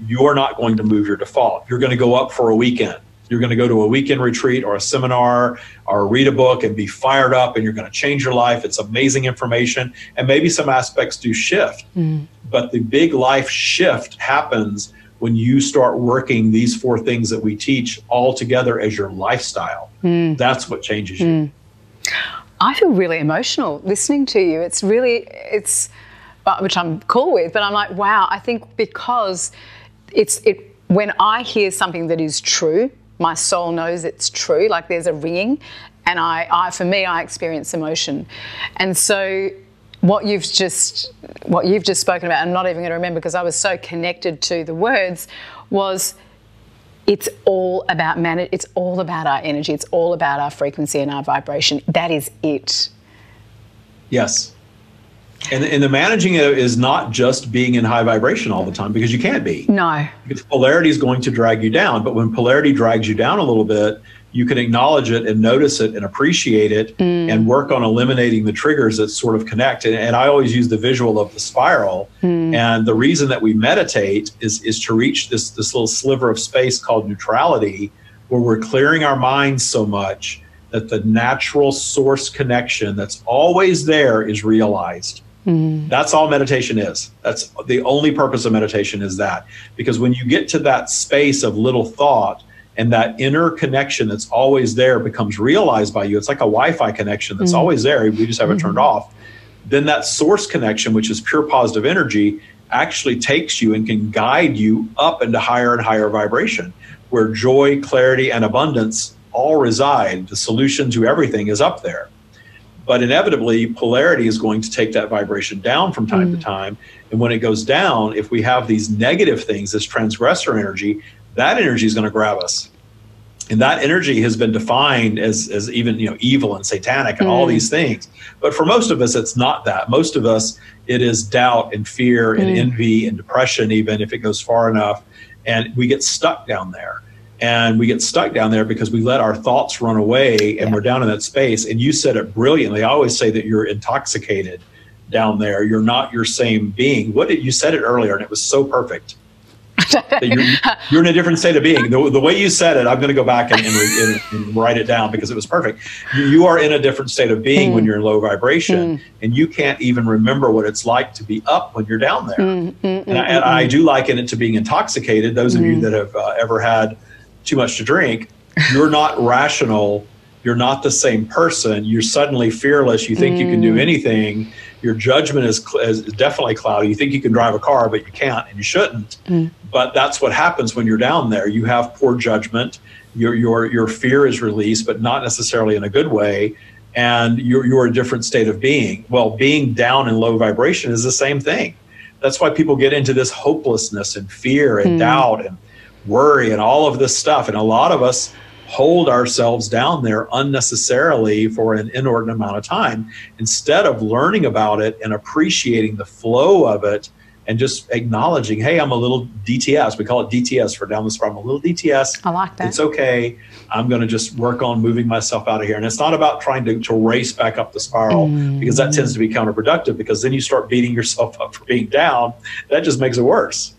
you're not going to move your default. You're going to go up for a weekend you're going to go to a weekend retreat or a seminar or read a book and be fired up and you're going to change your life. It's amazing information. And maybe some aspects do shift. Mm. But the big life shift happens when you start working these four things that we teach all together as your lifestyle. Mm. That's what changes you. Mm. I feel really emotional listening to you. It's really, it's, which I'm cool with, but I'm like, wow, I think because it's, it, when I hear something that is true, my soul knows it's true, like there's a ringing. And I, I for me, I experience emotion. And so what you've just what you've just spoken about, I'm not even going to remember because I was so connected to the words, was it's all about man it's all about our energy, it's all about our frequency and our vibration. That is it. Yes. And, and the managing it is not just being in high vibration all the time because you can't be. No. Because polarity is going to drag you down. But when polarity drags you down a little bit, you can acknowledge it and notice it and appreciate it mm. and work on eliminating the triggers that sort of connect. And, and I always use the visual of the spiral. Mm. And the reason that we meditate is, is to reach this, this little sliver of space called neutrality, where we're clearing our minds so much that the natural source connection that's always there is realized Mm. That's all meditation is. That's the only purpose of meditation is that. Because when you get to that space of little thought and that inner connection that's always there becomes realized by you, it's like a Wi Fi connection that's mm. always there. We just have it turned mm-hmm. off. Then that source connection, which is pure positive energy, actually takes you and can guide you up into higher and higher vibration where joy, clarity, and abundance all reside. The solution to everything is up there. But inevitably, polarity is going to take that vibration down from time mm. to time. And when it goes down, if we have these negative things, this transgressor energy, that energy is going to grab us. And that energy has been defined as, as even you know evil and satanic and mm. all these things. But for most of us, it's not that. Most of us, it is doubt and fear and mm. envy and depression, even if it goes far enough. And we get stuck down there and we get stuck down there because we let our thoughts run away and yeah. we're down in that space. And you said it brilliantly. I always say that you're intoxicated down there. You're not your same being. What did you said it earlier and it was so perfect. You're, you're, in a different state of being. The, the way you said it i'm going to go back and, and, and, write it down because it was perfect. You, you are in a different state of being mm. when you're in low vibration mm. and you can't even remember what it's like to be up when you're down there. Mm, and, I, and, I, do liken it to being intoxicated those of you that have uh, ever had too much to drink, you're not rational. You're not the same person. You're suddenly fearless. You think mm. you can do mm. anything. Your judgment is, is, definitely cloudy. You think you can drive a car, but you can't and you shouldn't. Mm. But that's what happens when you're down there. You have poor judgment. Your, your, your fear is released, but not necessarily in a good way. And you're, you're a different state of being. Well, being down in low vibration is the same thing. That's why people get into this hopelessness and fear and mm. doubt and worry and all of this stuff. And a lot of us hold ourselves down there unnecessarily for an inordinate amount of time instead of learning about it and appreciating the flow of it and just acknowledging, hey, I'm a little DTS. We call it DTS for down the spiral. I'm a little DTS. I like that. It's okay. I'm going to just work on moving myself out of here. And it's not about trying to, to race back up the spiral mm. because that tends to be counterproductive because then you start beating yourself up for being down. That just makes it worse.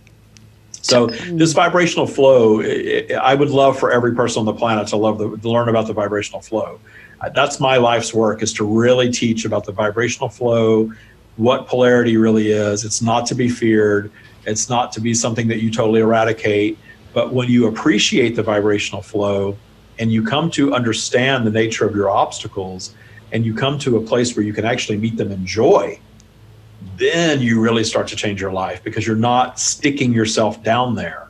So this vibrational flow, I would love for every person on the planet to love the, to learn about the vibrational flow. Uh, that's my life's work is to really teach about the vibrational flow, what polarity really is. It's not to be feared. It's not to be something that you totally eradicate. But when you appreciate the vibrational flow and you come to understand the nature of your obstacles and you come to a place where you can actually meet them in joy, then you really start to change your life because you're not sticking yourself down there.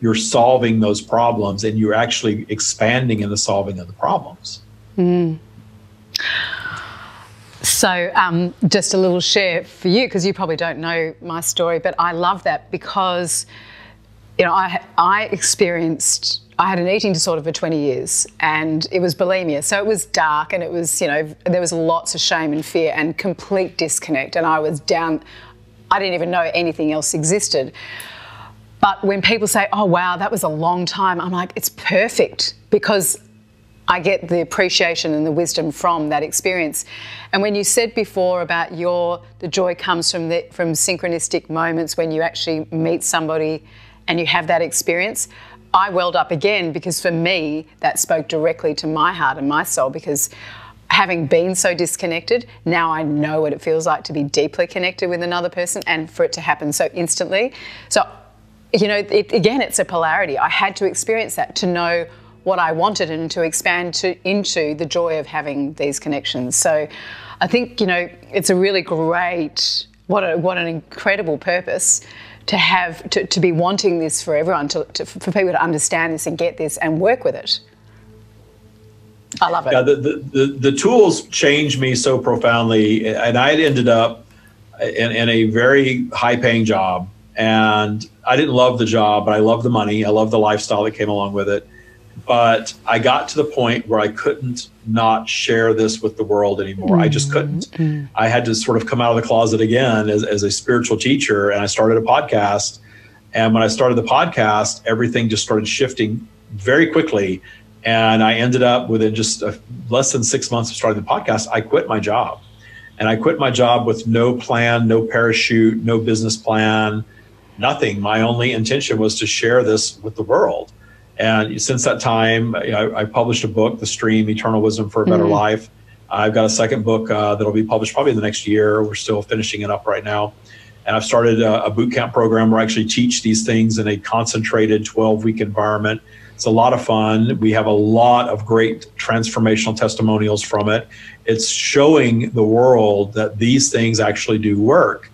You're solving those problems and you're actually expanding in the solving of the problems. Mm. So, um, just a little share for you because you probably don't know my story, but I love that because you know I I experienced I had an eating disorder for 20 years and it was bulimia. So it was dark and it was, you know, there was lots of shame and fear and complete disconnect. And I was down, I didn't even know anything else existed. But when people say, oh, wow, that was a long time, I'm like, it's perfect because I get the appreciation and the wisdom from that experience. And when you said before about your, the joy comes from, the, from synchronistic moments when you actually meet somebody and you have that experience, I welled up again because for me, that spoke directly to my heart and my soul because having been so disconnected, now I know what it feels like to be deeply connected with another person and for it to happen so instantly. So, you know, it, again, it's a polarity. I had to experience that to know what I wanted and to expand to, into the joy of having these connections. So, I think, you know, it's a really great, what, a, what an incredible purpose to have to, to be wanting this for everyone to, to, for people to understand this and get this and work with it. I love it. Yeah, the, the, the, the tools changed me so profoundly and i had ended up in, in a very high paying job. And i didn't love the job but i loved the money. I loved the lifestyle that came along with it but I got to the point where I couldn't not share this with the world anymore. Mm-hmm. I just couldn't. Mm-hmm. I had to sort of come out of the closet again as, as a spiritual teacher, and I started a podcast. And when I started the podcast, everything just started shifting very quickly. And I ended up within just a, less than six months of starting the podcast, I quit my job. And I quit my job with no plan, no parachute, no business plan, nothing. My only intention was to share this with the world. And since that time, I, I, published a book, The Stream Eternal Wisdom for a Better mm-hmm. Life. I've got a second book uh, that'll be published probably in the next year. We're still finishing it up right now. And I've started a, a boot camp program where I actually teach these things in a concentrated 12 week environment. It's a lot of fun. We have a lot of great transformational testimonials from it. It's showing the world that these things actually do work.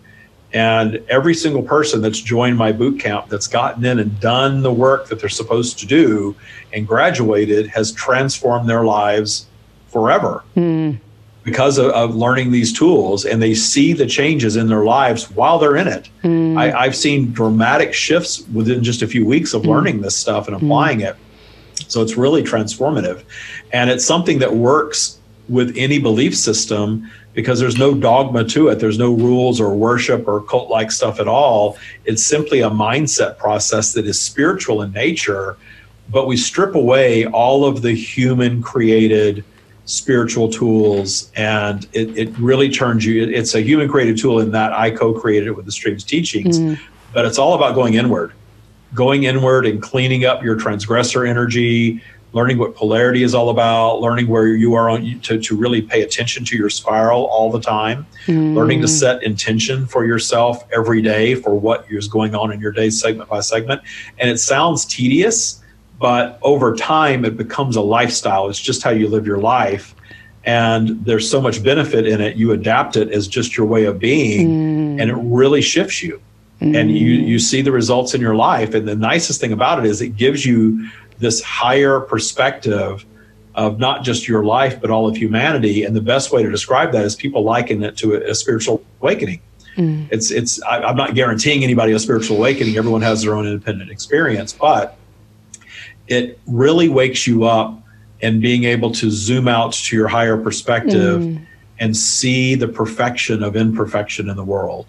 And every single person that's joined my boot camp that's gotten in and done the work that they're supposed to do and graduated has transformed their lives forever. Mm because of, of, learning these tools and they see the changes in their lives while they're in it. Mm. I, have seen dramatic shifts within just a few weeks of mm. learning this stuff and applying mm. it. So it's really transformative. And it's something that works with any belief system because there's no dogma to it. There's no rules or worship or cult like stuff at all. It's simply a mindset process that is spiritual in nature, but we strip away all of the human created spiritual tools and it, it really turns you it's a human created tool in that i co-created it with the streams teachings mm. but it's all about going inward going inward and cleaning up your transgressor energy learning what polarity is all about learning where you are on to, to really pay attention to your spiral all the time mm. learning to set intention for yourself every day for what is going on in your day segment by segment and it sounds tedious but over time it becomes a lifestyle it's just how you live your life and there's so much benefit in it you adapt it as just your way of being mm. and it really shifts you mm. and you you see the results in your life and the nicest thing about it is it gives you this higher perspective of not just your life but all of humanity and the best way to describe that is people liken it to a, a spiritual awakening mm. it's it's I, i'm not guaranteeing anybody a spiritual awakening everyone has their own independent experience but it really wakes you up and being able to zoom out to your higher perspective mm. and see the perfection of imperfection in the world.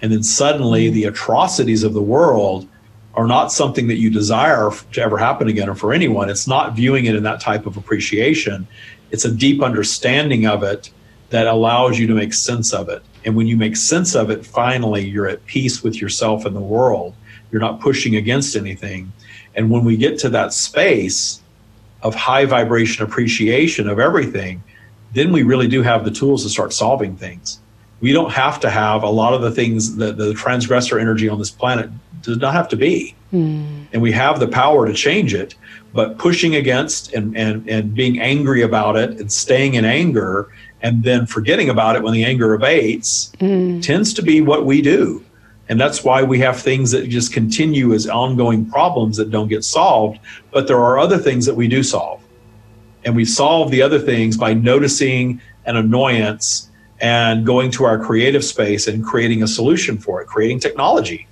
And then suddenly mm. the atrocities of the world are not something that you desire to ever happen again or for anyone. It's not viewing it in that type of appreciation. It's a deep understanding of it that allows you to make sense of it. And when you make sense of it, finally, you're at peace with yourself and the world. You're not pushing against anything. And when we get to that space of high vibration appreciation of everything, then we really do have the tools to start solving things. We don't have to have a lot of the things that the transgressor energy on this planet does not have to be. Mm. And we have the power to change it. But pushing against and, and, and being angry about it and staying in anger and then forgetting about it when the anger abates mm. tends to be what we do. And that's why we have things that just continue as ongoing problems that don't get solved. But there are other things that we do solve. And we solve the other things by noticing an annoyance and going to our creative space and creating a solution for it, creating technology.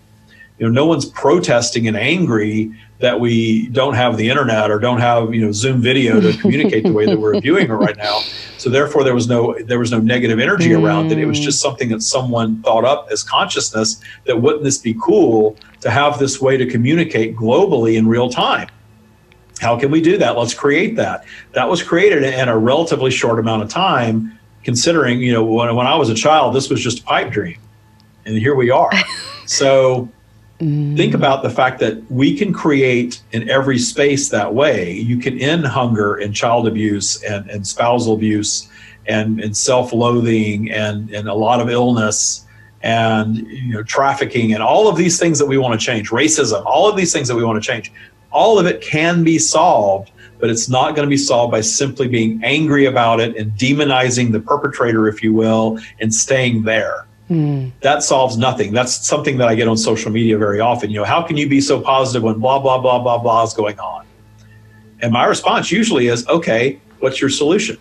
You know, no one's protesting and angry that we don't have the internet or don't have you know Zoom video to communicate the way that we're viewing it right now. So therefore, there was no there was no negative energy mm. around it. It was just something that someone thought up as consciousness. That wouldn't this be cool to have this way to communicate globally in real time? How can we do that? Let's create that. That was created in a relatively short amount of time, considering you know when when I was a child, this was just a pipe dream, and here we are. So Mm. Think about the fact that we can create in every space that way. You can end hunger and child abuse and, and spousal abuse and, and self-loathing and, and a lot of illness and you know trafficking and all of these things that we want to change, racism, all of these things that we want to change. All of it can be solved, but it's not going to be solved by simply being angry about it and demonizing the perpetrator, if you will, and staying there. Mm. That solves nothing. That's something that I get on social media very often. You know, how can you be so positive when blah, blah, blah, blah, blah is going on? And my response usually is, okay, what's your solution?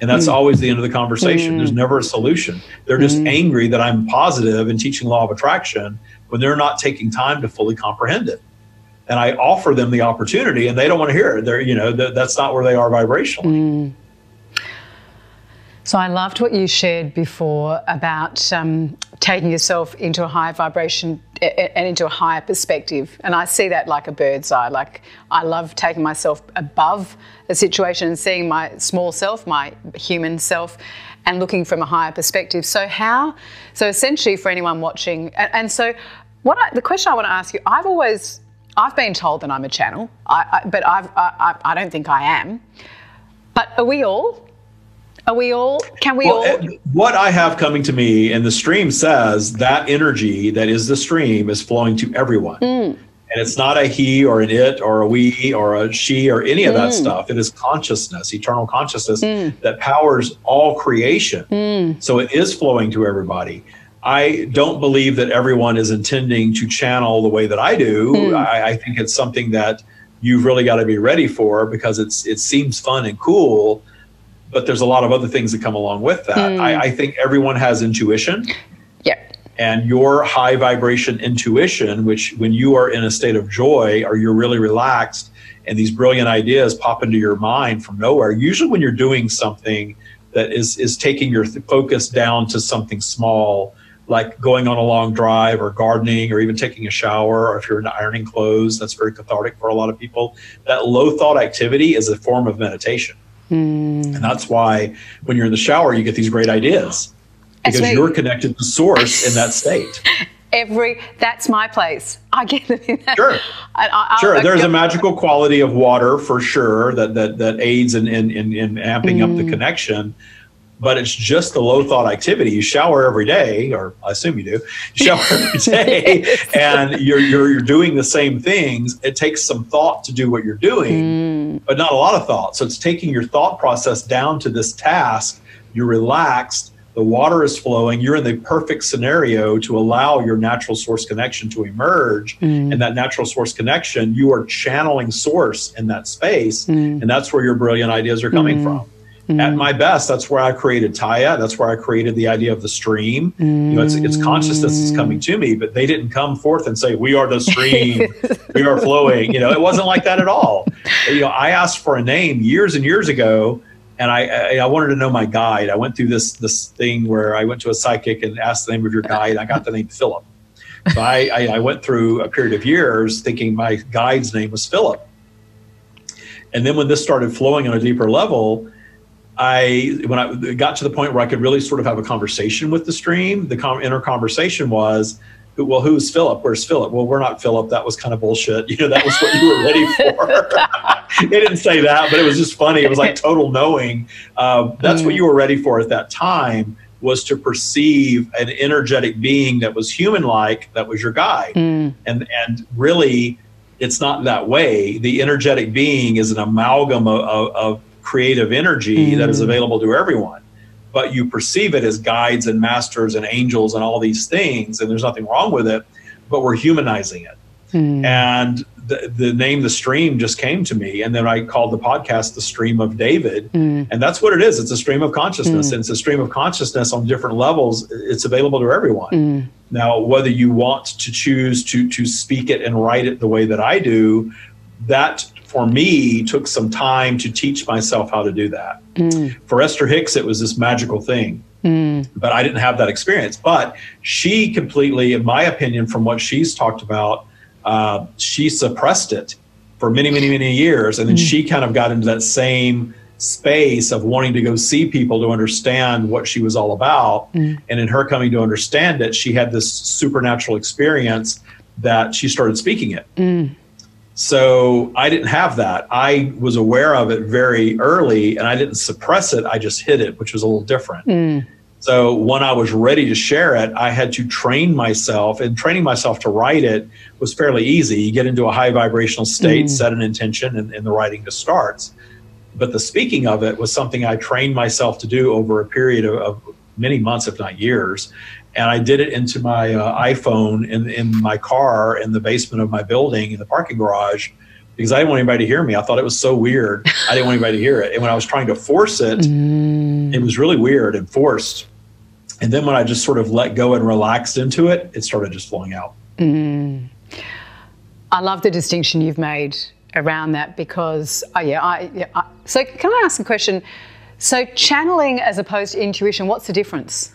And that's mm. always the end of the conversation. Mm. There's never a solution. They're just mm. angry that I'm positive and teaching law of attraction when they're not taking time to fully comprehend it. And I offer them the opportunity and they don't want to hear it. They're, you know, th- that's not where they are vibrationally. Mm. So I loved what you shared before about um, taking yourself into a higher vibration and into a higher perspective. And I see that like a bird's eye. Like I love taking myself above a situation and seeing my small self, my human self, and looking from a higher perspective. So how? So essentially, for anyone watching, and, and so what I, the question I want to ask you, I've always I've been told that I'm a channel, I, I, but I've, I, I don't think I am. But are we all? Are we all? Can we Well, all? eh, what I have coming to me, and the stream says that energy that is the stream is flowing to everyone. Mm. And it's not a he or an it or a we or a she or any of that Mm. stuff. It is consciousness, eternal consciousness that powers all creation. Mm. So it is flowing to everybody. I don't believe that everyone is intending to channel the way that I do. Mm. I, I think it's something that you've really got to be ready for because it's it seems fun and cool, but there's a lot of other things that come along with that. Mm. I, I think everyone has intuition yeah. and your high vibration intuition, which when you are in a state of joy or you're really relaxed and these brilliant ideas pop into your mind from nowhere, usually when you're doing something that is is taking your th- focus down to something small, like going on a long drive or gardening or even taking a shower, or if you're ironing clothes, that's very cathartic for a lot of people. That low thought activity is a form of meditation. Mm. And that's why when you're in the shower, you get these great ideas because right. you're connected to source in that state. Every that's my place. I get them in that. Sure. I, I, Sure, there's a magical quality of water for sure that that that aids in in in, in amping up the connection. But it's just the low thought activity. You shower every day, or I assume you do. You shower every day, and you're, you're you're doing the same things. It takes some thought to do what you're doing, mm. but not a lot of thought. So it's taking your thought process down to this task. You're relaxed. The water is flowing. You're in the perfect scenario to allow your natural source connection to emerge. Mm. And that natural source connection, you are channeling source in that space. Mm. And that's where your brilliant ideas are coming from. At my mm. best, that's where I created Taya. That's where I created the idea of the stream. You know, it's, it's consciousness is mm. coming to me, but they didn't come forth and say, "We are the stream, we are flowing." You know, it wasn't like that at all. You know, I asked for a name years and years ago, and I, I I wanted to know my guide. I went through this this thing where I went to a psychic and asked the name of your guide. I got the name Philip. So I, I, I went through a period of years thinking my guide's name was Philip. And then when this started flowing on a deeper level, I when I got to the point where I could really sort of have a conversation with the stream, the com- inner conversation was, well, who's Philip? Where's Philip? Well, we're not Philip. That was kind of bullshit. You know, that was what you were ready for. it didn't say that, but it was just funny. It was like total knowing. Uh, that's what you were ready for at that time was to perceive an energetic being that was human-like, that was your guide, and and really, it's not that way. The energetic being is an amalgam of, of, of creative energy that is mm. available to everyone but you perceive it as guides and masters and angels and all these things and there's nothing wrong with it but we're humanizing it. Hmm. And the, the name the stream just came to me and then i called the podcast the stream of david hmm. and that's what it is. It's a stream of consciousness hmm. and it's a stream of consciousness on different levels. It's available to everyone. Now whether you want to choose to to speak it and write it the way that i do that for me took some time to teach myself how to do that mm. for esther hicks it was this magical thing mm. but I didn't have that experience. But she completely, in my opinion, from what she's talked about, uh, she suppressed it for many, many, many years. And then mm. she kind of got into that same space of wanting to go see people to understand what she was all about. And in her coming to understand it, she had this supernatural experience that she started speaking it. So I didn't have that. I was aware of it very early and I didn't suppress it. I just hid it, which was a little different. Hmm. So when I was ready to share it, I had to train myself, and training myself to write it was fairly easy. You get into a high vibrational state, hmm. set an intention, and, and the writing just starts. But the speaking of it was something I trained myself to do over a period of, of many months, if not years. And I did it into my uh, iPhone in, in my car in the basement of my building in the parking garage because I didn't want anybody to hear me. I thought it was so weird. I didn't want anybody to hear it. And when I was trying to force it, it was really weird and forced. And then when I just sort of let go and relaxed into it, it started just flowing out. I love the distinction you've made around that because, oh yeah, I, yeah I, so can I ask a question? So channeling as opposed to intuition, what's the difference?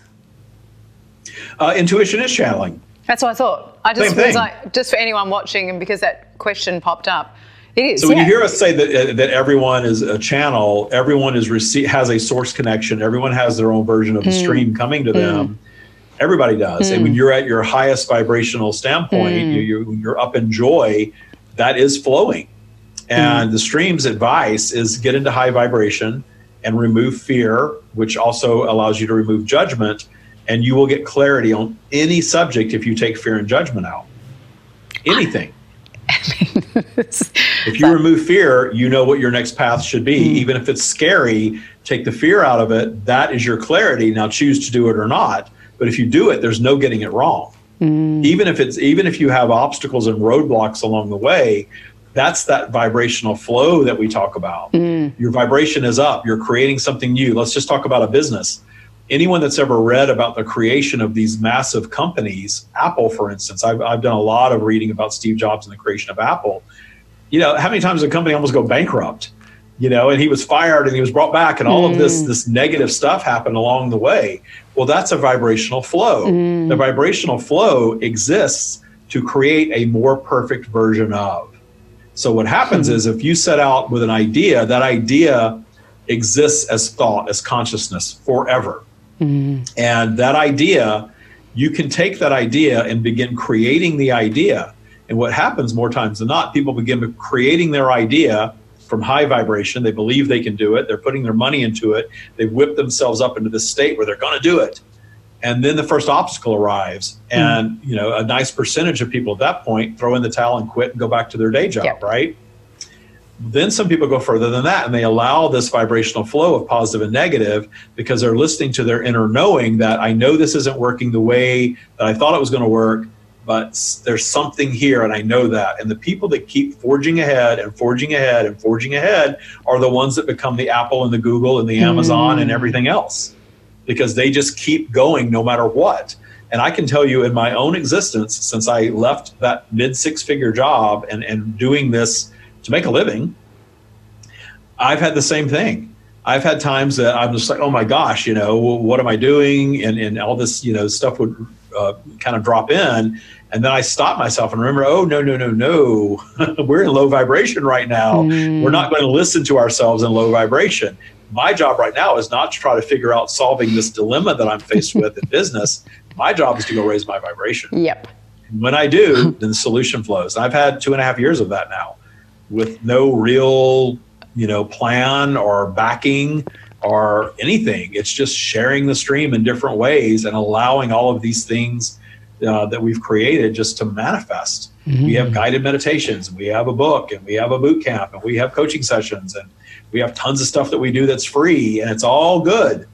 Uh, intuition is channeling. That's what I thought. I just was like, just for anyone watching, and because that question popped up, it is. So when yeah. you hear us say that uh, that everyone is a channel, everyone is rece- has a source connection. Everyone has their own version of the hmm. stream coming to hmm. them. Everybody does. And when hmm. you're at your highest vibrational standpoint, you, you're, you're up in joy, that is flowing. And the stream's advice is get into high vibration and remove fear, which also allows you to remove judgment, and you will get clarity on any subject if you take fear and judgment out. Anything. if you remove fear, you know what your next path should be. Mm. Even if it's scary, take the fear out of it. That is your clarity. Now choose to do it or not. But if you do it, there's no getting it wrong. Mm. Even if it's even if you have obstacles and roadblocks along the way, that's that vibrational flow that we talk about. Mm. Your vibration is up. You're creating something new. Let's just talk about a business. Anyone that's ever read about the creation of these massive companies, Apple, for instance, I've, I've done a lot of reading about Steve Jobs and the creation of Apple. You know, how many times did a company almost go bankrupt? You know, and he was fired and he was brought back, and all mm. of this mm. this negative stuff happened along the way. Well, that's a vibrational flow. Mm. The vibrational flow exists to create a more perfect version of. So what happens is if you set out with an idea, that idea exists as thought, as consciousness forever. Mm-hmm. And that idea, you can take that idea and begin creating the idea. And what happens more times than not, people begin creating their idea from high vibration. They believe they can do it. They're putting their money into it. They whip themselves up into this state where they're going to do it and then the first obstacle arrives hmm. and mm. you know a nice percentage of people at that point throw in the towel and quit and go back to their day job yep. right then some people go further than that and they allow this vibrational flow of positive and negative because they're listening to their inner knowing that i know this isn't working the way that i thought it was going to work but there's something here and i know that and the people that keep forging ahead and forging ahead and forging ahead are the ones that become the apple and the google and the amazon mm. and hmm. everything else because they just keep going no matter what. And I can tell you in my own existence, since I left that mid six figure job and, and doing this to make a living, I've had the same thing. I've had times that I'm just like, oh my gosh, you know, what am I doing? And, and all this, you know, stuff would uh, kind of drop in. And then I stop myself and remember, oh, no, no, no, no. We're in low vibration right now. Mm. We're not going to listen to ourselves in low vibration my job right now is not to try to figure out solving this dilemma that I'm faced with in business. My job is to go raise my vibration. Yep. And when I do, then the solution flows. I've had two and a half years of that now with no real, you know, plan or backing or anything. It's just sharing the stream in different ways and allowing all of these things uh, that we've created just to manifest. Mm-hmm. We have guided meditations, we have a book, and we have a boot camp, and we have coaching sessions, and we have tons of stuff that we do that's free, and it's all good.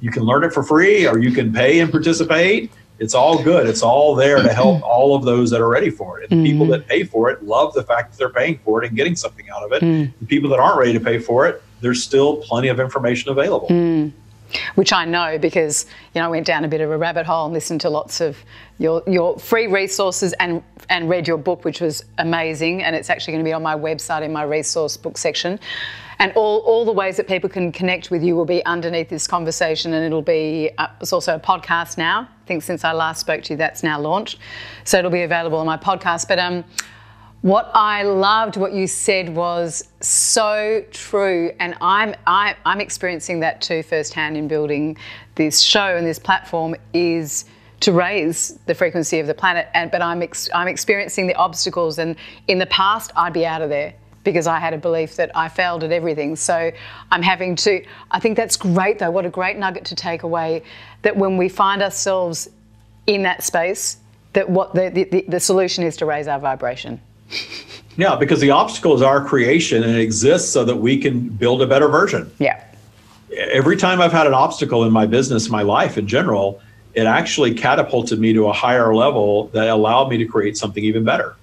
You can learn it for free, or you can pay and participate. It's all good. It's all there to help mm-hmm. all of those that are ready for it. And mm-hmm. the people that pay for it love the fact that they're paying for it and getting something out of it. Mm. The people that aren't ready to pay for it, there's still plenty of information available. Mm which I know because you know I went down a bit of a rabbit hole and listened to lots of your your free resources and and read your book, which was amazing. And it's actually going to be on my website in my resource book section. And all, all the ways that people can connect with you will be underneath this conversation, and it'll be uh, it's also a podcast now. I think since I last spoke to you, that's now launched, so it'll be available on my podcast. But um, what I loved, what you said was so true, and I'm I, I'm experiencing that too firsthand in building this show and this platform. Is to raise the frequency of the planet, and but I'm ex, I'm experiencing the obstacles, and in the past I'd be out of there because I had a belief that I failed at everything. So I'm having to. I think that's great though. What a great nugget to take away that when we find ourselves in that space, that what the, the, the solution is to raise our vibration. Yeah, because the obstacle is our creation and it exists so that we can build a better version. Yeah. Every time I've had an obstacle in my business, my life in general, it actually catapulted me to a higher level that allowed me to create something even better.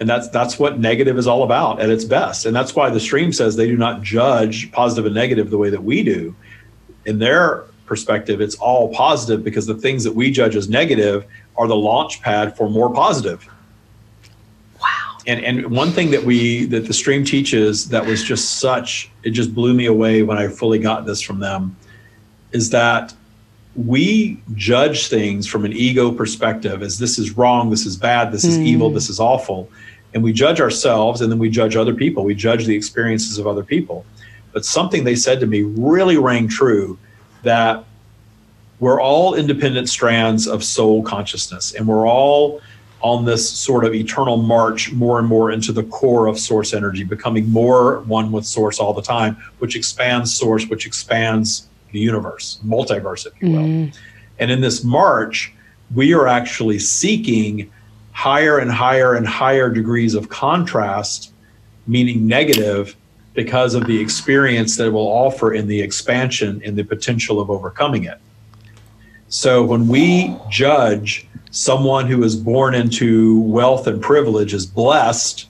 And that's that's what negative is all about at its best. And that's why the stream says they do not judge positive and negative the way that we do. In their perspective, it's all positive because the things that we judge as negative are the launch pad for more positive. Wow. and and one thing that we that the stream teaches that was just such it just blew me away when I fully got this from them is that we judge things from an ego perspective as this is wrong, this is bad, this is mm. evil, this is awful. And we judge ourselves and then we judge other people. We judge the experiences of other people. But something they said to me really rang true that we're all independent strands of soul consciousness and we're all on this sort of eternal march more and more into the core of source energy, becoming more one with source all the time, which expands source, which expands the universe, multiverse, if you will. Mm. And in this march, we are actually seeking higher and higher and higher degrees of contrast, meaning negative, because of the experience that it will offer in the expansion and the potential of overcoming it. So when we judge someone who is born into wealth and privilege is blessed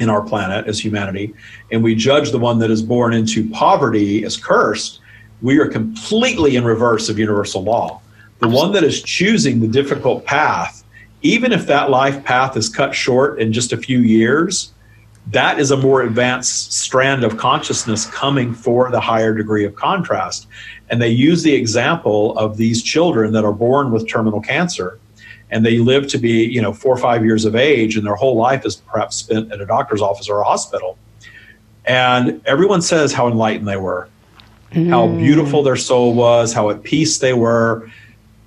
in our planet as humanity, and we judge the one that is born into poverty as cursed, we are completely in reverse of universal law. The one that is choosing the difficult path, even if that life path is cut short in just a few years, that is a more advanced strand of consciousness coming for the higher degree of contrast. And they use the example of these children that are born with terminal cancer and they live to be, you know, four or five years of age and their whole life is perhaps spent at a doctor's office or a hospital. And everyone says how enlightened they were, mm. how beautiful their soul was, how at peace they were.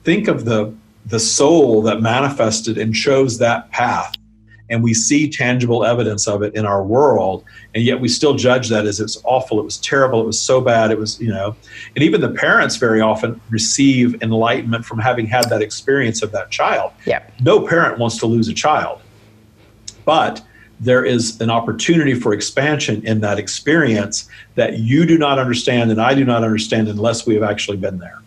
Think of the the soul that manifested and chose that path. And we see tangible evidence of it in our world and yet we still judge that as it's awful it was terrible it was so bad it was you know. And even the parents very often receive enlightenment from having had that experience of that child. Yeah no parent wants to lose a child. But there is an opportunity for expansion in that experience that you do not understand and I do not understand unless we have actually been there.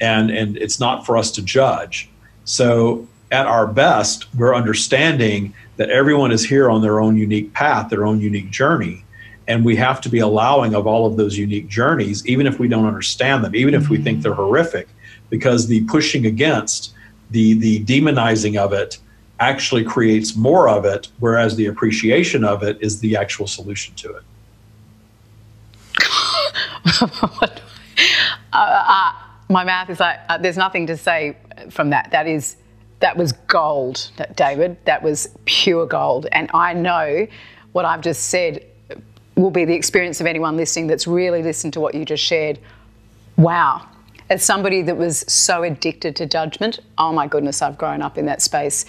And and it's not for us to judge. So at our best, we're understanding that everyone is here on their own unique path, their own unique journey. And we have to be allowing of all of those unique journeys, even if we don't understand them, even if we think they're horrific, because the pushing against, the, the demonizing of it actually creates more of it, whereas the appreciation of it is the actual solution to it. uh, uh, my mouth is like, uh, there's nothing to say from that. That is that was gold, David. That was pure gold. And I know what I've just said will be the experience of anyone listening that's really listened to what you just shared. Wow. As somebody that was so addicted to judgment, oh my goodness, I've grown up in that space.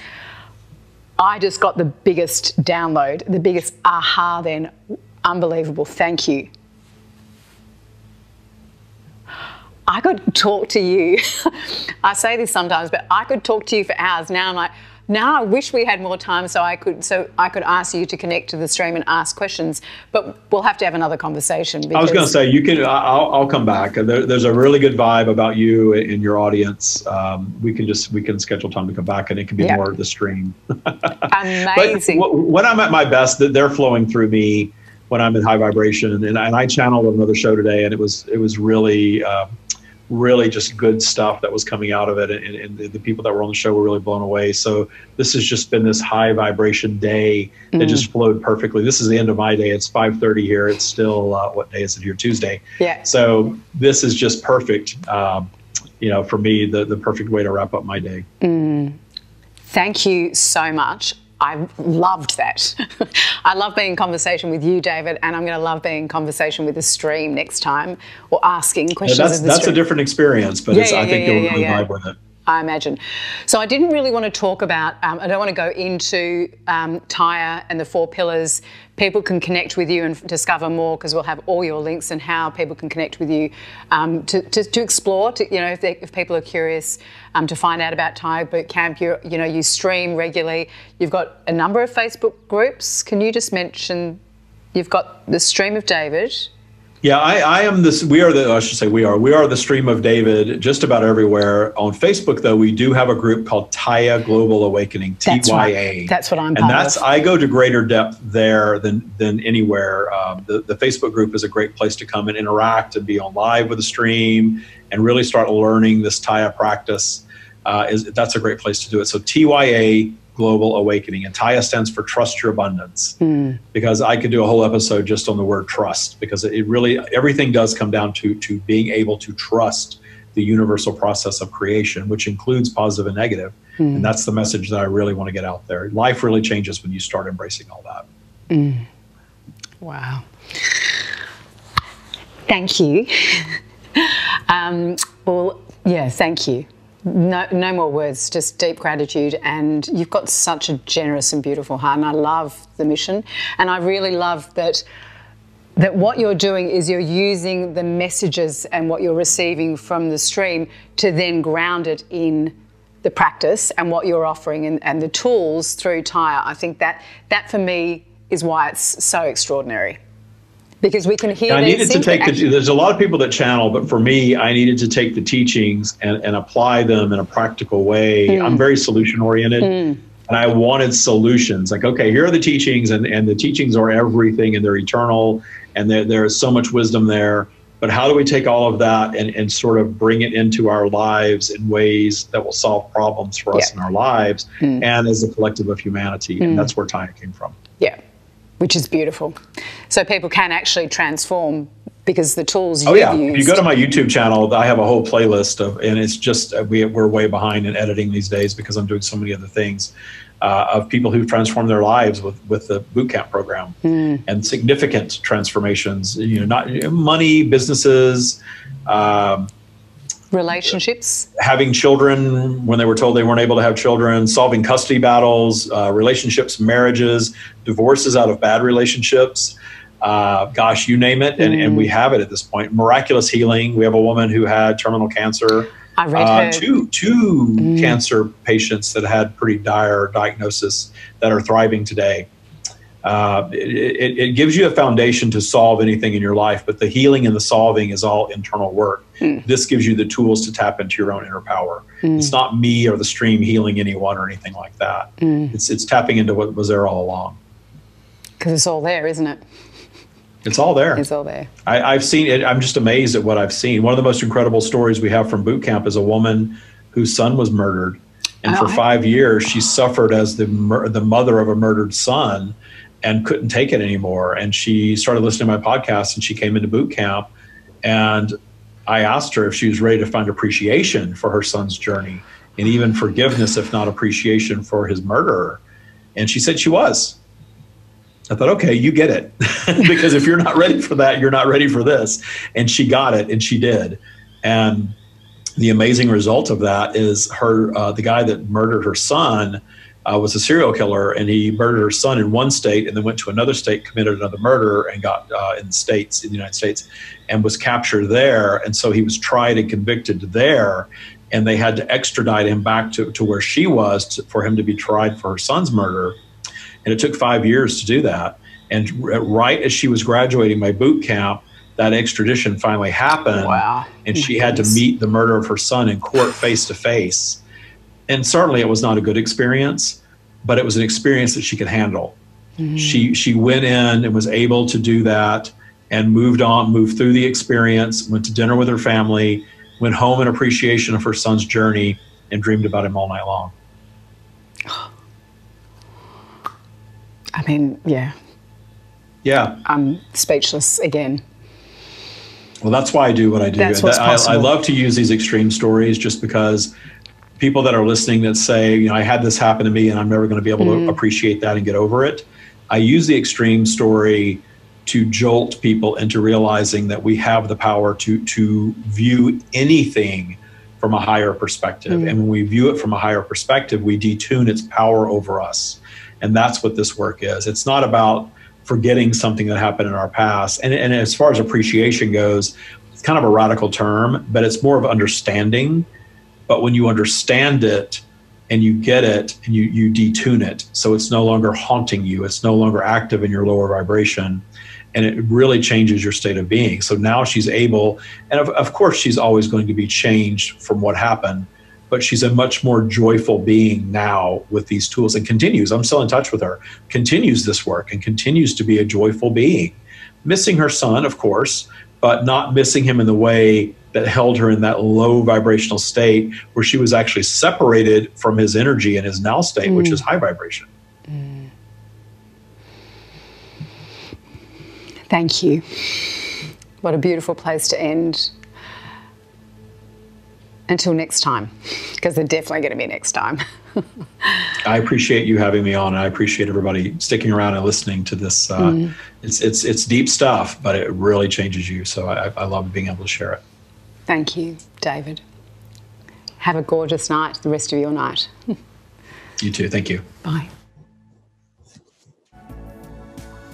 I just got the biggest download, the biggest aha then. Unbelievable. Thank you. I could talk to you. I say this sometimes, but I could talk to you for hours. Now I'm like, now I wish we had more time so I could so I could ask you to connect to the stream and ask questions. But we'll have to have another conversation. I was going to say you can. I'll, I'll come back. There, there's a really good vibe about you and your audience. Um, we can just we can schedule time to come back, and it can be yep. more of the stream. Amazing. but when I'm at my best, they're flowing through me when I'm in high vibration, and, and I channeled another show today, and it was it was really. Uh, really just good stuff that was coming out of it and, and, the people that were on the show were really blown away. So this has just been this high vibration day that mm. just flowed perfectly. This is the end of my day. It's 5.30 here. It's still uh, what day is it here? Tuesday. Yeah. So this is just perfect um, you know for me the, the perfect way to wrap up my day. Mm. thank you so much I loved that. I love being in conversation with you, David, and I'm going to love being in conversation with the stream next time or asking questions. Yeah, that's that's a different experience, but yeah, yeah, I think you'll really vibe with it. I imagine. So I didn't really want to talk about, um, I don't want to go into um, Taya and the four pillars. People can connect with you and discover more because we'll have all your links and how people can connect with you um, to, to, to, explore, to, you know, if, they, if people are curious um, to find out about Taya Boot Camp. You, you know, you stream regularly. You've got a number of Facebook groups. Can you just mention, you've got the Stream of David, yeah, I, I, am this. We are the. I should say we are. We are the stream of David, just about everywhere. On Facebook, though, we do have a group called Taya Global Awakening (TYA). That's, right. that's what I'm. And that's of. I go to greater depth there than than anywhere. Um, the the Facebook group is a great place to come and interact and be on live with the stream and really start learning this Taya practice. Uh, is that's a great place to do it. So TYA Global Awakening. And TYA stands for Trust Your Abundance. Mm. Because I could do a whole episode just on the word trust, because it really, everything does come down to, to being able to trust the universal process of creation, which includes positive and negative. Mm. And that's the message that I really want to get out there. Life really changes when you start embracing all that. Mm. Wow. Thank you. um, well, yeah, thank you. No, no more words, just deep gratitude. And you've got such a generous and beautiful heart. And I love the mission. And I really love that that what you're doing is you're using the messages and what you're receiving from the stream to then ground it in the practice and what you're offering and, and the tools through Taya. I think that that for me is why it's so extraordinary because we can hear. I needed to take the. There's a lot of people that channel, but for me, I needed to take the teachings and, and apply them in a practical way. Mm. I'm very solution oriented. Mm. And I wanted solutions. Like, okay, here are the teachings, and, and the teachings are everything, and they're eternal, and there, there is so much wisdom there. But how do we take all of that and, and sort of bring it into our lives in ways that will solve problems for us yeah. in our lives mm. and as a collective of humanity? And that's where Taya came from. Yeah which is beautiful. So people can actually transform because the tools oh yeah used. if you go to my youtube channel i have a whole playlist of and it's just uh, we, we're way behind in editing these days because i'm doing so many other things uh, of people who've transformed their lives with, with the boot camp program mm. and significant transformations you know not money businesses um, relationships having children when they were told they weren't able to have children solving custody battles uh, relationships marriages divorces out of bad relationships uh, gosh you name it and, mm. and we mm. have it at this point miraculous healing we have a woman who had terminal cancer I read uh, two two mm. cancer patients that had pretty dire diagnosis that are thriving today uh, it, it, gives you a foundation to solve anything in your life, but the healing and the solving is all internal work. Mm. This gives you the tools to tap into your own inner power. Mm. It's not me or the stream healing anyone or anything like that. Mm. It's, it's tapping into what was there all along. Because it's all there, isn't it? It's all there. It's all there. I, have seen it. I'm just amazed at what I've seen. One of the most incredible stories we have from boot camp is a woman whose son was murdered. And oh, for five years, she suffered as the, the mother of a murdered son and couldn't take it anymore. And she started listening to my podcast and she came into boot camp. And I asked her if she was ready to find appreciation for her son's journey and even forgiveness, if not appreciation for his murderer. And she said she was. I thought, okay, you get it. because if you're not ready for that, you're not ready for this. And she got it and she did. And the amazing result of that is her, uh, the guy that murdered her son uh, was a serial killer and he murdered her son in one state and then went to another state, committed another murder, and got uh, in the states, in the United States, and was captured there. And so he was tried and convicted there. And they had to extradite him back to, to where she was to, for him to be tried for her son's murder. And it took five years to do that. And right as she was graduating my boot camp, that extradition finally happened. Wow. And she had to meet the murder of her son in court face to face and certainly it was not a good experience, but it was an experience that she could handle. Mm-hmm. She she went in and was able to do that and moved on, moved through the experience, went to dinner with her family, went home in appreciation of her son's journey, and dreamed about him all night long. I mean, yeah. Yeah. I'm speechless again. Well, that's why I do what I do. That's what's I, I love to use these extreme stories just because people that are listening that say, you know, I had this happen to me and I'm never going to be able mm. to appreciate that and get over it. I use the extreme story to jolt people into realizing that we have the power to to view anything from a higher perspective. Mm. And when we view it from a higher perspective, we detune its power over us. And that's what this work is. It's not about forgetting something that happened in our past. And, and as far as appreciation goes, it's kind of a radical term, but it's more of understanding but when you understand it and you get it and you, you detune it, so it's no longer haunting you, it's no longer active in your lower vibration, and it really changes your state of being. So now she's able, and of, of course, she's always going to be changed from what happened, but she's a much more joyful being now with these tools and continues. I'm still in touch with her, continues this work and continues to be a joyful being. Missing her son, of course, but not missing him in the way that held her in that low vibrational state where she was actually separated from his energy and his now state, mm. which is high vibration. Mm. Thank you. What a beautiful place to end. Until next time, because they're definitely going to be next time. I appreciate you having me on. I appreciate everybody sticking around and listening to this. Uh, mm. It's it's it's deep stuff, but it really changes you. So I, I love being able to share it. Thank you, David. Have a gorgeous night, the rest of your night. you too. Thank you. Bye.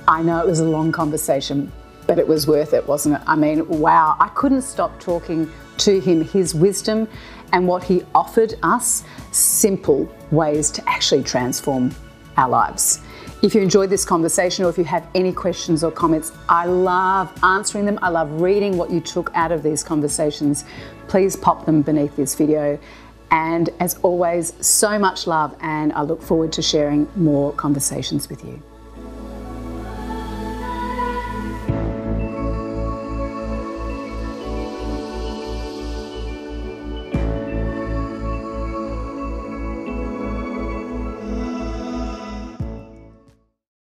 I know it was a long conversation, but it was worth it, wasn't it? I mean, wow, I couldn't stop talking to him, his wisdom and what he offered us simple ways to actually transform our lives. If you enjoyed this conversation or if you have any questions or comments, I love answering them. I love reading what you took out of these conversations. Please pop them beneath this video. And as always, so much love, and I look forward to sharing more conversations with you.